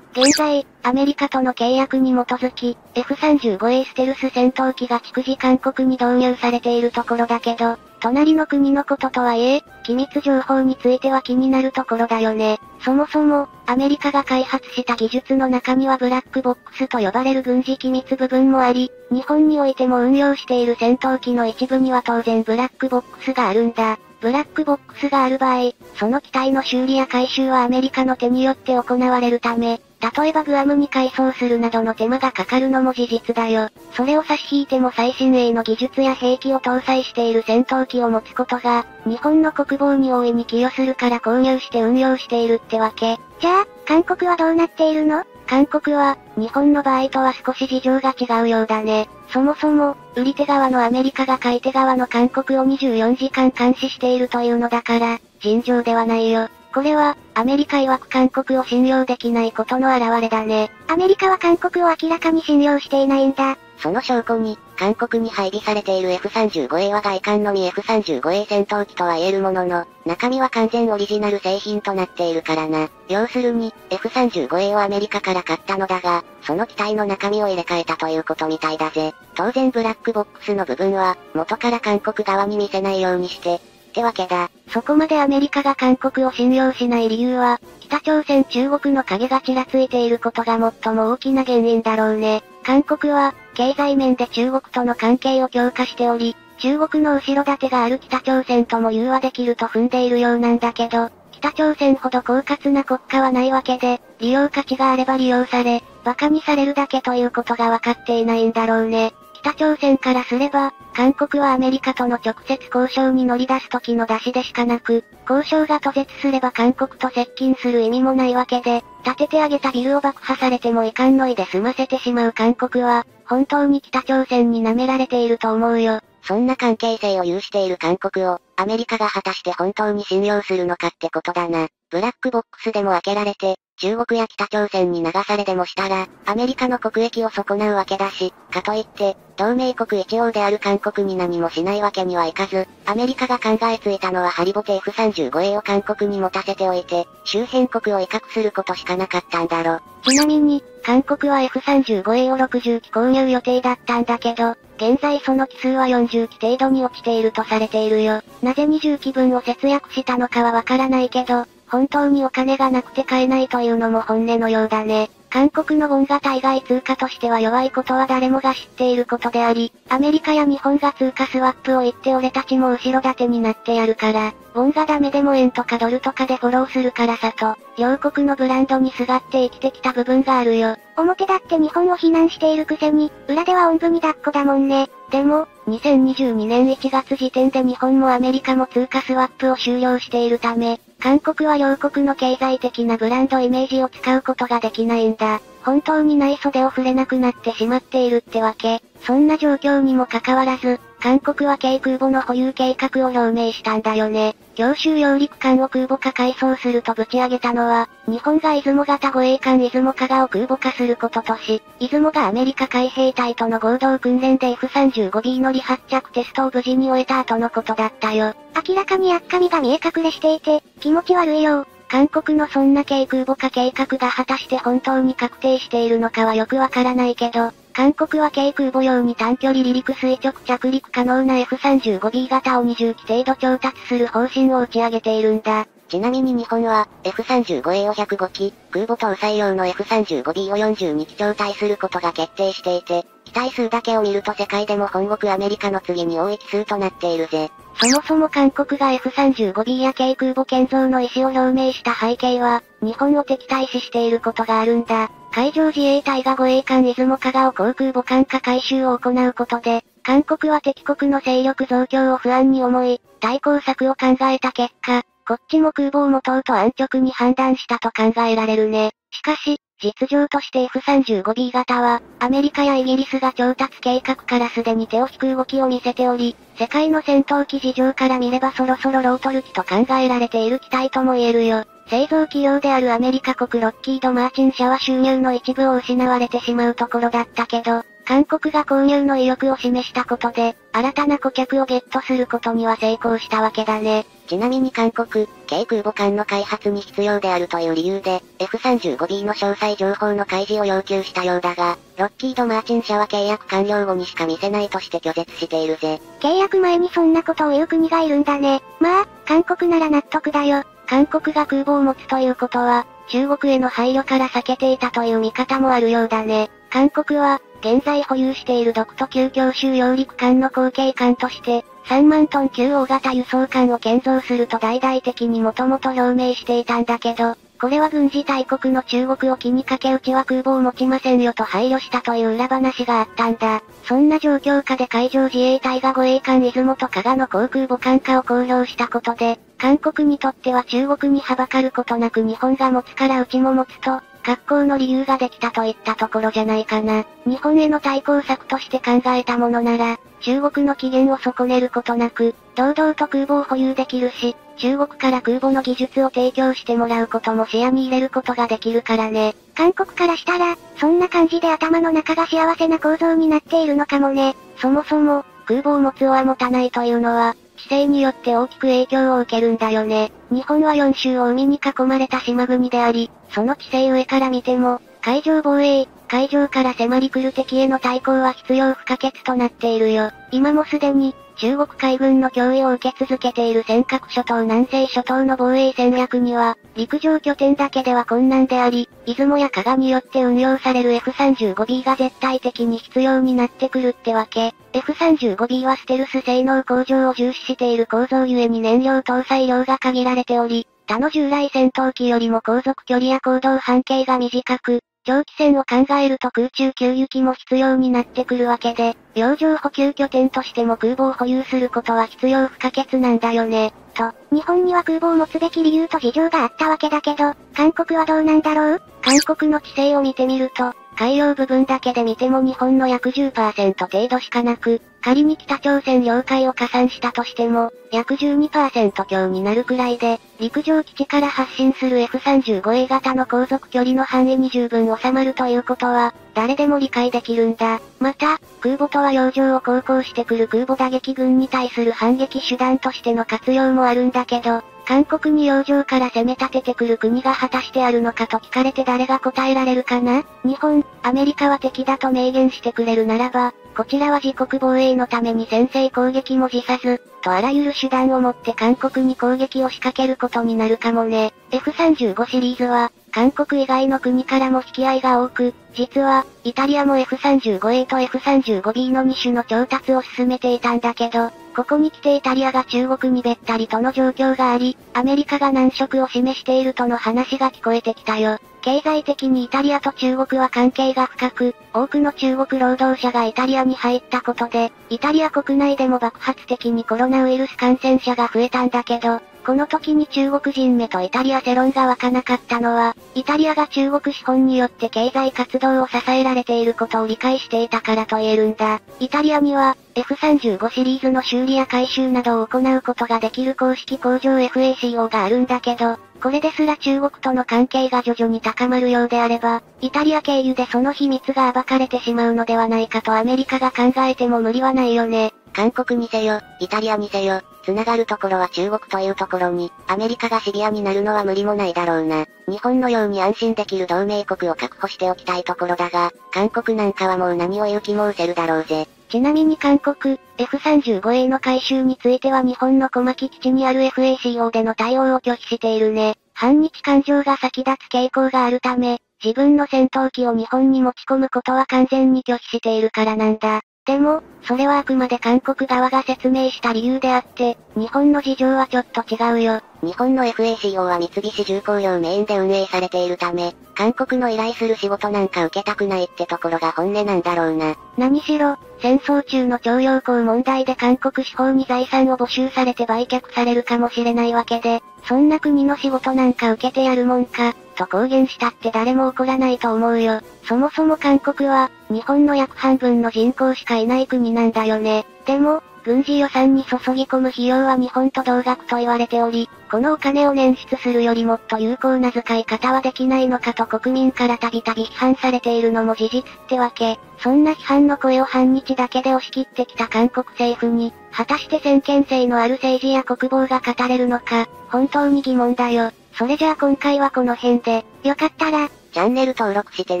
A: 現在、アメリカとの契約に基づき、F35A ステルス戦闘機が逐次韓国に導入されているところだけど、隣の国のこととはいえ、機密情報については気になるところだよね。そもそも、アメリカが開発した技術の中にはブラックボックスと呼ばれる軍事機密部分もあり、日本においても運用している戦闘機の一部には当然ブラックボックスがあるんだ。ブラックボックスがある場合、その機体の修理や回収はアメリカの手によって行われるため、例えばグアムに改装するなどの手間がかかるのも事実だよ。それを差し引いても最新鋭の技術や兵器を搭載している戦闘機を持つことが、日本の国防に大いに寄与するから購入して運用しているってわけ。
C: じゃあ、韓国はどうなっているの？
A: 韓国は、日本の場合とは少し事情が違うようだね。そもそも、売り手側のアメリカが買い手側の韓国を24時間監視しているというのだから、尋常ではないよ。これは、アメリカ曰く韓国を信用できないことの表れだね。
C: アメリカは韓国を明らかに信用していないんだ。
B: その証拠に、韓国に配備されている F35A は外観のみ F35A 戦闘機とは言えるものの、中身は完全オリジナル製品となっているからな。要するに、F35A をアメリカから買ったのだが、その機体の中身を入れ替えたということみたいだぜ。当然ブラックボックスの部分は、元から韓国側に見せないようにして、ってわけだ。
A: そこまでアメリカが韓国を信用しない理由は、北朝鮮中国の影がちらついていることが最も大きな原因だろうね。韓国は、経済面で中国との関係を強化しており、中国の後ろ盾がある北朝鮮とも融和できると踏んでいるようなんだけど、北朝鮮ほど狡猾な国家はないわけで、利用価値があれば利用され、馬鹿にされるだけということが分かっていないんだろうね。北朝鮮からすれば、韓国はアメリカとの直接交渉に乗り出す時の出しでしかなく、交渉が途絶すれば韓国と接近する意味もないわけで、建ててあげたビルを爆破されてもいかんのいで済ませてしまう韓国は、本当に北朝鮮に舐められていると思うよ。
B: そんな関係性を有している韓国を、アメリカが果たして本当に信用するのかってことだな。ブラックボックスでも開けられて、中国や北朝鮮に流されでもしたら、アメリカの国益を損なうわけだし、かといって、同盟国一応である韓国に何もしないわけにはいかず、アメリカが考えついたのはハリボテ F35A を韓国に持たせておいて、周辺国を威嚇することしかなかったんだろ。
A: ちなみに、韓国は F35A を60機購入予定だったんだけど、現在その機数は40機程度に落ちているとされているよ。なぜ20機分を節約したのかはわからないけど、本当にお金がなくて買えないというのも本音のようだね。韓国のウォンが対外通貨としては弱いことは誰もが知っていることであり、アメリカや日本が通貨スワップを言って俺たちも後ろ盾になってやるから、ウォンがダメでも円とかドルとかでフォローするからさと、両国のブランドにすがって生きてきた部分があるよ。
C: 表だって日本を非難しているくせに、裏ではおんぶに抱っこだもんね。
A: でも、2022年1月時点で日本もアメリカも通貨スワップを終了しているため、韓国は両国の経済的なブランドイメージを使うことができないんだ。本当にない袖を触れなくなってしまっているってわけ。そんな状況にもかかわらず、韓国は軽空母の保有計画を表明したんだよね。強襲揚陸艦を空母化改装するとぶち上げたのは、日本が出雲型護衛艦出雲加賀を空母化することとし、出雲がアメリカ海兵隊との合同訓練で F35B の離発着テストを無事に終えた後のことだったよ。
C: 明らかにやっかみが見え隠れしていて、気持ち悪いよ。
A: 韓国のそんな軽空母化計画が果たして本当に確定しているのかはよくわからないけど、韓国は軽空母用に短距離離陸垂直着陸可能な F35B 型を20機程度調達する方針を打ち上げているんだ。
B: ちなみに日本は、F35A を105機、空母搭載用の F35B を42機調隊することが決定していて、機体数だけを見ると世界でも本国アメリカの次に多い機数となっているぜ。
A: そもそも韓国が F35B や軽空母建造の意思を表明した背景は、日本を敵対視していることがあるんだ。海上自衛隊が護衛艦出雲加賀を航空母艦化改修を行うことで、韓国は敵国の勢力増強を不安に思い、対抗策を考えた結果、こっちも空母を持とうと安直に判断したと考えられるね。しかし、実情として F35B 型は、アメリカやイギリスが調達計画からすでに手を引く動きを見せており、世界の戦闘機事情から見ればそろそろロートル機と考えられている機体とも言えるよ。製造企業であるアメリカ国ロッキード・マーチン社は収入の一部を失われてしまうところだったけど、韓国が購入の意欲を示したことで、新たな顧客をゲットすることには成功したわけだね。
B: ちなみに韓国、軽空母艦の開発に必要であるという理由で、F35B の詳細情報の開示を要求したようだが、ロッキード・マーチン社は契約完了後にしか見せないとして拒絶しているぜ。
C: 契約前にそんなことを言う国がいるんだね。まあ、韓国なら納得だよ。
A: 韓国が空母を持つということは、中国への配慮から避けていたという見方もあるようだね。韓国は、現在保有している独特級強襲揚陸艦の後継艦として、3万トン級大型輸送艦を建造すると大々的にもともと表明していたんだけど、これは軍事大国の中国を気にかけうちは空母を持ちませんよと配慮したという裏話があったんだ。そんな状況下で海上自衛隊が護衛艦出雲と加賀の航空母艦化を公表したことで、韓国にとっては中国にはばかることなく日本が持つからうちも持つと、格好の理由ができたといったところじゃないかな。日本への対抗策として考えたものなら、中国の機嫌を損ねることなく、堂々と空母を保有できるし、中国から空母の技術を提供してもらうことも視野に入れることができるからね。
C: 韓国からしたら、そんな感じで頭の中が幸せな構造になっているのかもね。
A: そもそも、空母を持つをは持たないというのは、地勢によって大きく影響を受けるんだよね。日本は4州を海に囲まれた島国であり、その地勢上から見ても、海上防衛、海上から迫り来る敵への対抗は必要不可欠となっているよ。今もすでに、中国海軍の脅威を受け続けている尖閣諸島南西諸島の防衛戦略には、陸上拠点だけでは困難であり、出雲や加賀によって運用される F35B が絶対的に必要になってくるってわけ。F35B はステルス性能向上を重視している構造ゆえに燃料搭載量が限られており、他の従来戦闘機よりも航続距離や行動半径が短く、長期戦を考えると空中給油機も必要になってくるわけで、洋上補給拠点としても空母を保有することは必要不可欠なんだよね。
C: と、日本には空母を持つべき理由と事情があったわけだけど、韓国はどうなんだろう？
A: 韓国の規制を見てみると、海洋部分だけで見ても日本の約10%程度しかなく、仮に北朝鮮領海を加算したとしても、約12%強になるくらいで、陸上基地から発進する F35A 型の航続距離の範囲に十分収まるということは、誰でも理解できるんだ。また、空母とは洋上を航行してくる空母打撃軍に対する反撃手段としての活用もあるんだけど、韓国に洋上から攻め立ててくる国が果たしてあるのかと聞かれて誰が答えられるかな？日本、アメリカは敵だと明言してくれるならば、こちらは自国防衛のために先制攻撃も辞さず、とあらゆる手段をもって韓国に攻撃を仕掛けることになるかもね。F35 シリーズは、韓国以外の国からも引き合いが多く、実は、イタリアも F35A と F35B の2種の調達を進めていたんだけど、ここに来てイタリアが中国にべったりとの状況があり、アメリカが難色を示しているとの話が聞こえてきたよ。経済的にイタリアと中国は関係が深く、多くの中国労働者がイタリアに入ったことで、イタリア国内でも爆発的にコロナウイルス感染者が増えたんだけど、この時に中国人目とイタリア世論が湧かなかったのは、イタリアが中国資本によって経済活動を支えられていることを理解していたからと言えるんだ。イタリアには、F35 シリーズの修理や改修などを行うことができる公式工場 FACO があるんだけど、これですら中国との関係が徐々に高まるようであれば、イタリア経由でその秘密が暴かれてしまうのではないかとアメリカが考えても無理はないよね。
B: 韓国にせよ、イタリアにせよ、繋がるところは中国というところに、アメリカがシビアになるのは無理もないだろうな。日本のように安心できる同盟国を確保しておきたいところだが、韓国なんかはもう何を言う気も失せるだろうぜ。
A: ちなみに韓国、F35A の回収については日本の小牧基地にある FACO での対応を拒否しているね。反日感情が先立つ傾向があるため、自分の戦闘機を日本に持ち込むことは完全に拒否しているからなんだ。でも、それはあくまで韓国側が説明した理由であって、日本の事情はちょっと違うよ。
B: 日本の FACO は三菱重工業メインで運営されているため、韓国の依頼する仕事なんか受けたくないってところが本音なんだろうな。
A: 何しろ、戦争中の徴用工問題で韓国司法に財産を没収されて売却されるかもしれないわけで、そんな国の仕事なんか受けてやるもんか、と公言したって誰も怒らないと思うよ。そもそも韓国は、日本の約半分の人口しかいない国なんだよね。でも、軍事予算に注ぎ込む費用は日本と同額と言われており、このお金を捻出するよりもっと有効な使い方はできないのかと国民からたびたび批判されているのも事実ってわけ。そんな批判の声を反日だけで押し切ってきた韓国政府に、果たして先見性のある政治や国防が語れるのか、本当に疑問だよ。それじゃあ今回はこの辺で、よかったら、
B: チャンネル登録して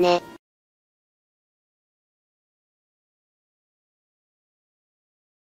B: ね。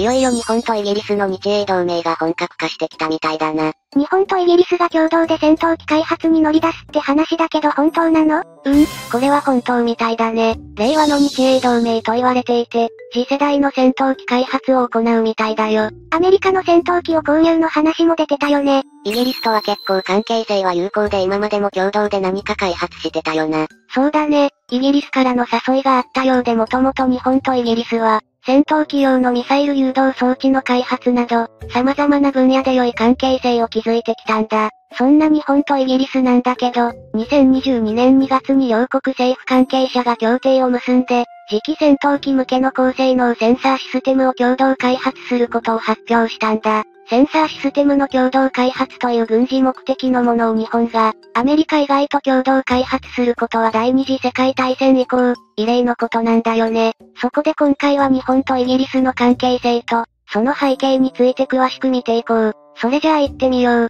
B: いよいよ日本とイギリスの日英同盟が本格化してきたみたいだな。
C: 日本とイギリスが共同で戦闘機開発に乗り出すって話だけど本当なの？
A: うん、これは本当みたいだね。令和の日英同盟と言われていて、次世代の戦闘機開発を行うみたいだよ。
C: アメリカの戦闘機を購入の話も出てたよね。
B: イギリスとは結構関係性は有効で今までも共同で何か開発してたよな。
A: そうだね。イギリスからの誘いがあったようでもともと日本とイギリスは、戦闘機用のミサイル誘導装置の開発など、様々な分野で良い関係性を築いてきたんだ。そんな日本とイギリスなんだけど、2022年2月に両国政府関係者が協定を結んで、次期戦闘機向けの高性能センサーシステムを共同開発することを発表したんだ。センサーシステムの共同開発という軍事目的のものを日本が、アメリカ以外と共同開発することは第二次世界大戦以降、異例のことなんだよね。そこで今回は日本とイギリスの関係性と、その背景について詳しく見ていこう。それじゃあ行ってみよう。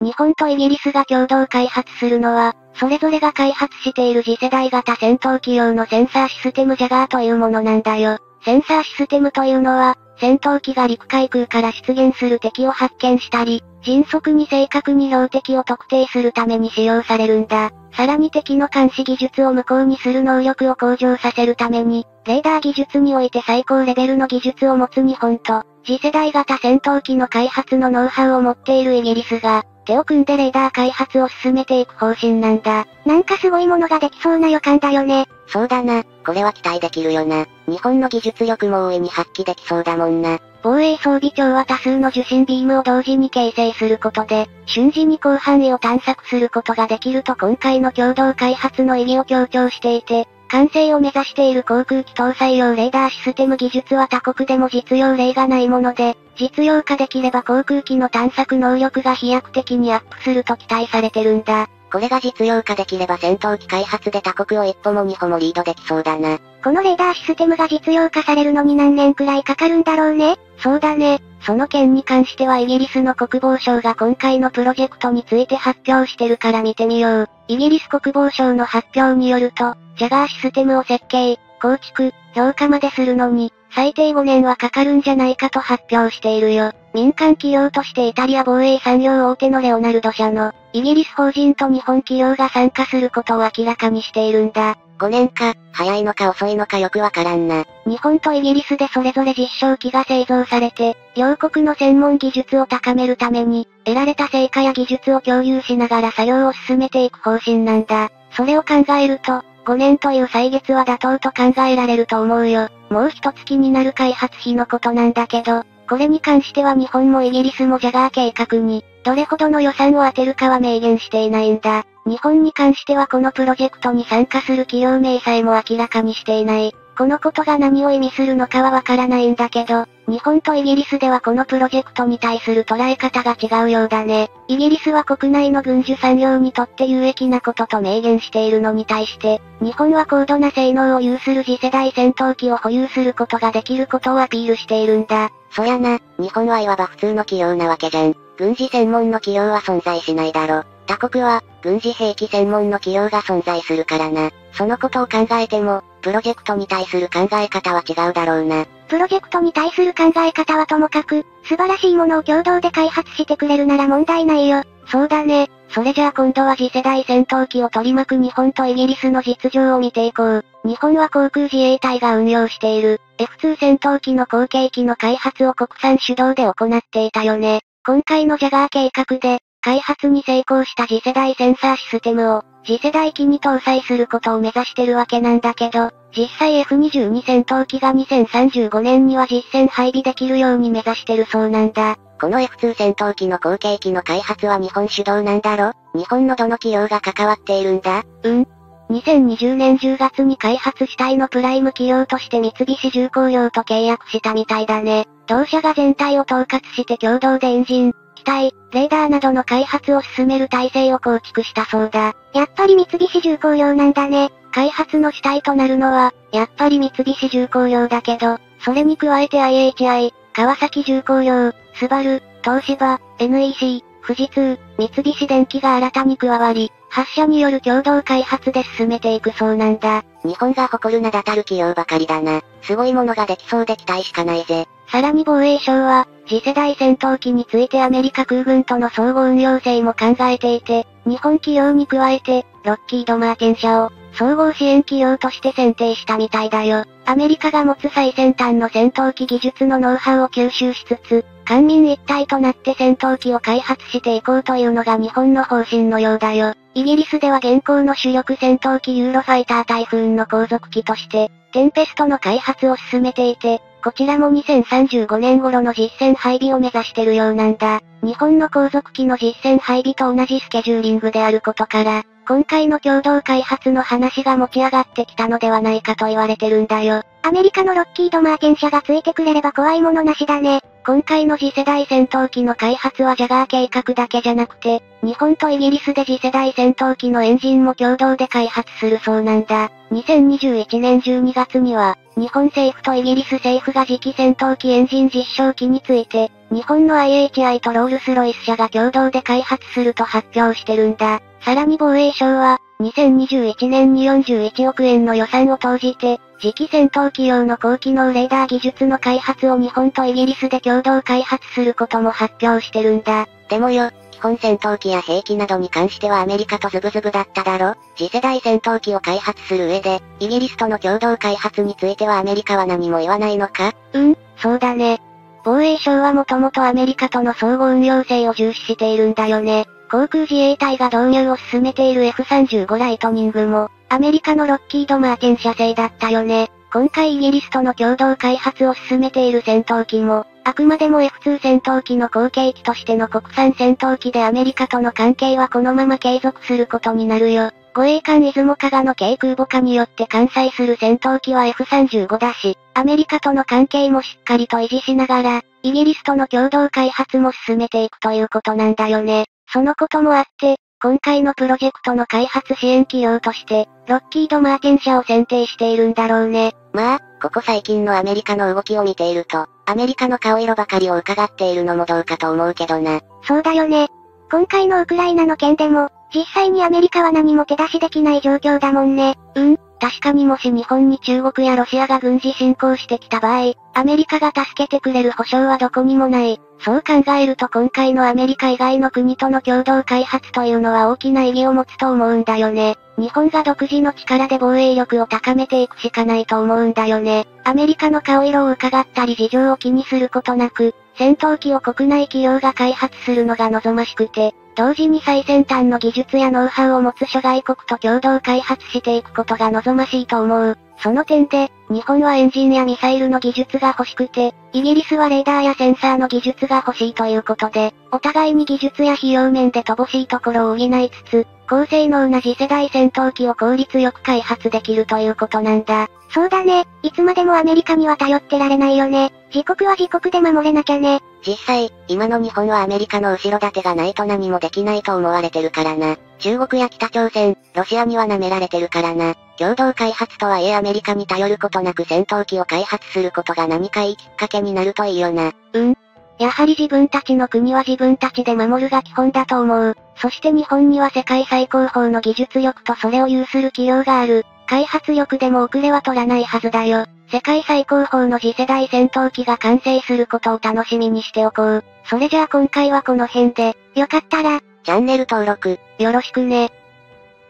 A: 日本とイギリスが共同開発するのは、それぞれが開発している次世代型戦闘機用のセンサーシステムジャガーというものなんだよ。センサーシステムというのは、戦闘機が陸海空から出現する敵を発見したり、迅速に正確に標的を特定するために使用されるんだ。さらに敵の監視技術を無効にする能力を向上させるために、レーダー技術において最高レベルの技術を持つ日本と、次世代型戦闘機の開発のノウハウを持っているイギリスが、手を組んでレーダー開発を進めていく方針なんだ。
C: なんかすごいものができそうな予感だよね。
B: そうだな、これは期待できるよな。日本の技術力も大いに発揮できそうだもんな。
A: 防衛装備庁は多数の受信ビームを同時に形成することで、瞬時に広範囲を探索することができると今回の共同開発の意義を強調していて、完成を目指している航空機搭載用レーダーシステム技術は他国でも実用例がないもので、実用化できれば航空機の探索能力が飛躍的にアップすると期待されてるんだ。
B: これが実用化できれば戦闘機開発で他国を一歩も二歩もリードできそうだな。
C: このレーダーシステムが実用化されるのに何年くらいかかるんだろうね。
A: そうだね。その件に関してはイギリスの国防省が今回のプロジェクトについて発表してるから見てみよう。イギリス国防省の発表によると、ジャガーシステムを設計、構築、評価までするのに、最低5年はかかるんじゃないかと発表しているよ。民間企業としてイタリア防衛産業大手のレオナルド社の、イギリス法人と日本企業が参加することを明らかにしているんだ。
B: 5年か、早いのか遅いのかよくわからんな。
A: 日本とイギリスでそれぞれ実証機が製造されて、両国の専門技術を高めるために、得られた成果や技術を共有しながら作業を進めていく方針なんだ。それを考えると、5年という歳月は妥当と考えられると思うよ。もう一月になる開発費のことなんだけど、これに関しては日本もイギリスもジャガー計画に、どれほどの予算を当てるかは明言していないんだ。日本に関してはこのプロジェクトに参加する企業名さえも明らかにしていない。このことが何を意味するのかはわからないんだけど、日本とイギリスではこのプロジェクトに対する捉え方が違うようだね。イギリスは国内の軍需産業にとって有益なことと明言しているのに対して、日本は高度な性能を有する次世代戦闘機を保有することができることをアピールしているんだ。
B: そやな、日本はいわば普通の企業なわけじゃん。軍事専門の企業は存在しないだろ。他国は、軍事兵器専門の企業が存在するからな。そのことを考えても、プロジェクトに対する考え方は違うだろうな。
C: プロジェクトに対する考え方はともかく、素晴らしいものを共同で開発してくれるなら問題ないよ。
A: そうだね。それじゃあ今度は次世代戦闘機を取り巻く日本とイギリスの実情を見ていこう。日本は航空自衛隊が運用している F2 戦闘機の後継機の開発を国産主導で行っていたよね。今回のジャガー計画で、開発に成功した次世代センサーシステムを、次世代機に搭載することを目指してるわけなんだけど、実際 F22 戦闘機が2035年には実戦配備できるように目指してるそうなんだ。
B: この F2 戦闘機の後継機の開発は日本主導なんだろ？日本のどの企業が関わっているんだ？
A: うん。2020年10月に開発主体のプライム企業として三菱重工業と契約したみたいだね。同社が全体を統括して共同でエンジン、機体、レーダーなどの開発を進める体制を構築したそうだ。
C: やっぱり三菱重工業なんだね。
A: 開発の主体となるのは、やっぱり三菱重工業だけど、それに加えて IHI、川崎重工業、スバル、東芝、NEC、富士通、三菱電機が新たに加わり、発社による共同開発で進めていくそうなんだ。
B: 日本が誇る名だたる企業ばかりだな。すごいものができそうで期待しかないぜ。
A: さらに防衛省は、次世代戦闘機についてアメリカ空軍との相互運用性も考えていて、日本企業に加えて、ロッキード・マーティン社を、総合支援企業として選定したみたいだよ。アメリカが持つ最先端の戦闘機技術のノウハウを吸収しつつ、官民一体となって戦闘機を開発していこうというのが日本の方針のようだよ。イギリスでは現行の主力戦闘機ユーロファイタータイフーンの後続機として、テンペストの開発を進めていて、こちらも2035年頃の実戦配備を目指してるようなんだ。日本の後続機の実戦配備と同じスケジューリングであることから、今回の共同開発の話が持ち上がってきたのではないかと言われてるんだよ。
C: アメリカのロッキード・マーティン社がついてくれれば怖いものなしだね。
A: 今回の次世代戦闘機の開発はジャガー計画だけじゃなくて、日本とイギリスで次世代戦闘機のエンジンも共同で開発するそうなんだ。2021年12月には、日本政府とイギリス政府が次期戦闘機エンジン実証機について、日本の IHI とロールスロイス社が共同で開発すると発表してるんだ。さらに防衛省は、2021年に41億円の予算を投じて、次期戦闘機用の高機能レーダー技術の開発を日本とイギリスで共同開発することも発表してるんだ。
B: でもよ、基本戦闘機や兵器などに関してはアメリカとズブズブだっただろ次世代戦闘機を開発する上で、イギリスとの共同開発についてはアメリカは何も言わないのか？
A: うん、そうだね。防衛省はもともとアメリカとの相互運用性を重視しているんだよね。航空自衛隊が導入を進めている F35 ライトニングも、アメリカのロッキード・マーティン社製だったよね。今回イギリスとの共同開発を進めている戦闘機も、あくまでも F2 戦闘機の後継機としての国産戦闘機でアメリカとの関係はこのまま継続することになるよ。護衛艦出雲加賀の軽空母化によって艦載する戦闘機は F35 だし、アメリカとの関係もしっかりと維持しながら、イギリスとの共同開発も進めていくということなんだよね。そのこともあって、今回のプロジェクトの開発支援企業として、ロッキード・マーティン社を選定しているんだろうね。
B: まあ、ここ最近のアメリカの動きを見ていると、アメリカの顔色ばかりを伺っているのもどうかと思うけどな。
C: そうだよね。今回のウクライナの件でも、実際にアメリカは何も手出しできない状況だもんね。
A: うん、確かにもし日本に中国やロシアが軍事侵攻してきた場合、アメリカが助けてくれる保証はどこにもない。そう考えると今回のアメリカ以外の国との共同開発というのは大きな意義を持つと思うんだよね。日本が独自の力で防衛力を高めていくしかないと思うんだよね。アメリカの顔色を伺ったり事情を気にすることなく、戦闘機を国内企業が開発するのが望ましくて、同時に最先端の技術やノウハウを持つ諸外国と共同開発していくことが望ましいと思う。その点で、日本はエンジンやミサイルの技術が欲しくて、イギリスはレーダーやセンサーの技術が欲しいということで、お互いに技術や費用面で乏しいところを補いつつ、高性能な次世代戦闘機を効率よく開発できるということなんだ。
C: そうだね。いつまでもアメリカには頼ってられないよね。自国は自国で守れなきゃね。
B: 実際、今の日本はアメリカの後ろ盾がないと何もできないと思われてるからな。中国や北朝鮮、ロシアには舐められてるからな。共同開発とはいえアメリカに頼ることなく戦闘機を開発することが何かいいきっかけになるといいよな。
A: うん。やはり自分たちの国は自分たちで守るが基本だと思う。そして日本には世界最高峰の技術力とそれを有する企業がある。開発力でも遅れは取らないはずだよ。世界最高峰の次世代戦闘機が完成することを楽しみにしておこう。それじゃあ今回はこの辺で、
C: よかったら、
B: チャンネル登録、
A: よろしくね。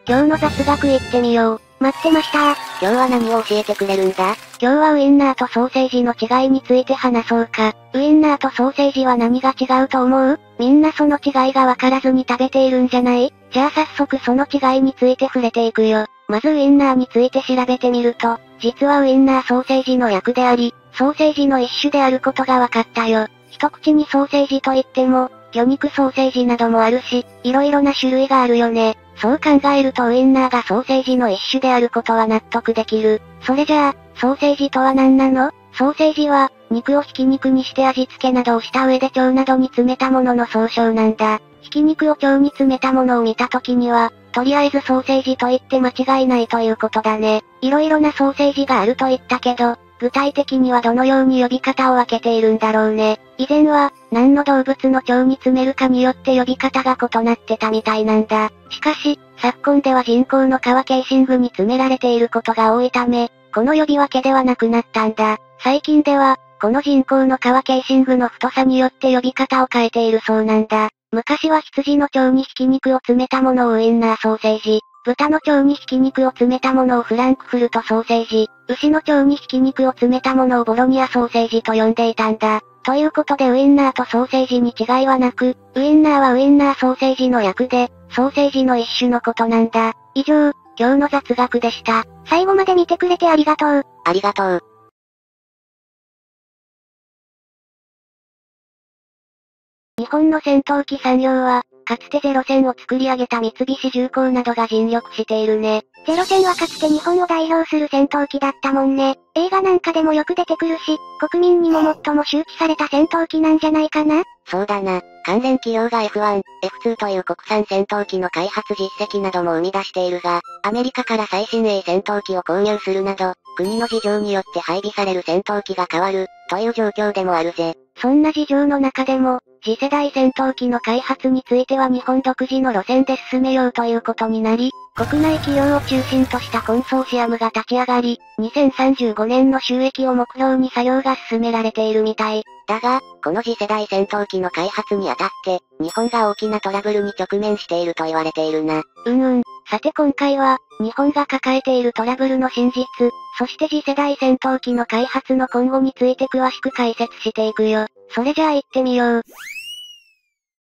A: 今日の雑学いってみよう。
C: 待ってました。
B: 今日は何を教えてくれるんだ？
A: 今日はウインナーとソーセージの違いについて話そうか。ウインナーとソーセージは何が違うと思う？みんなその違いがわからずに食べているんじゃない？じゃあ早速その違いについて触れていくよ。まずウインナーについて調べてみると、実はウインナーソーセージの役であり、ソーセージの一種であることが分かったよ。一口にソーセージといっても、魚肉ソーセージなどもあるし、色々な種類があるよね。そう考えるとウインナーがソーセージの一種であることは納得できる。それじゃあ、ソーセージとは何なの？ソーセージは、肉をひき肉にして味付けなどをした上で腸などに詰めたものの総称なんだ。ひき肉を腸に詰めたものを見た時には、とりあえずソーセージと言って間違いないということだね。色々なソーセージがあると言ったけど、具体的にはどのように呼び方を分けているんだろうね。以前は、何の動物の腸に詰めるかによって呼び方が異なってたみたいなんだ。しかし、昨今では人工の皮ケーシングに詰められていることが多いため、この呼び分けではなくなったんだ。最近では、この人工の皮ケーシングの太さによって呼び方を変えているそうなんだ。昔は羊の腸にひき肉を詰めたものをウインナーソーセージ、豚の腸にひき肉を詰めたものをフランクフルトソーセージ、牛の腸にひき肉を詰めたものをボロニアソーセージと呼んでいたんだ。ということでウインナーとソーセージに違いはなく、ウインナーはウインナーソーセージの役で、ソーセージの一種のことなんだ。以上、今日の雑学でした。
C: 最後まで見てくれてありがとう。
B: ありがとう。
A: 日本の戦闘機産業は、かつてゼロ戦を作り上げた三菱重工などが尽力しているね。
C: ゼロ戦はかつて日本を代表する戦闘機だったもんね。映画なんかでもよく出てくるし、国民にも最も周知された戦闘機なんじゃないかな？
B: そうだな。関連企業が F1、F2 という国産戦闘機の開発実績なども生み出しているが、アメリカから最新鋭戦闘機を購入するなど、国の事情によって配備される戦闘機が変わる、という状況でもあるぜ。
A: そんな事情の中でも、次世代戦闘機の開発については日本独自の路線で進めようということになり、国内企業を中心としたコンソーシアムが立ち上がり、2035年の収益を目標に作業が進められているみたい。
B: だが、この次世代戦闘機の開発にあたって、日本が大きなトラブルに直面していると言われているな。
A: うんうん。さて今回は、日本が抱えているトラブルの真実、そして次世代戦闘機の開発の今後について詳しく解説していくよ。それじゃあ行ってみよう。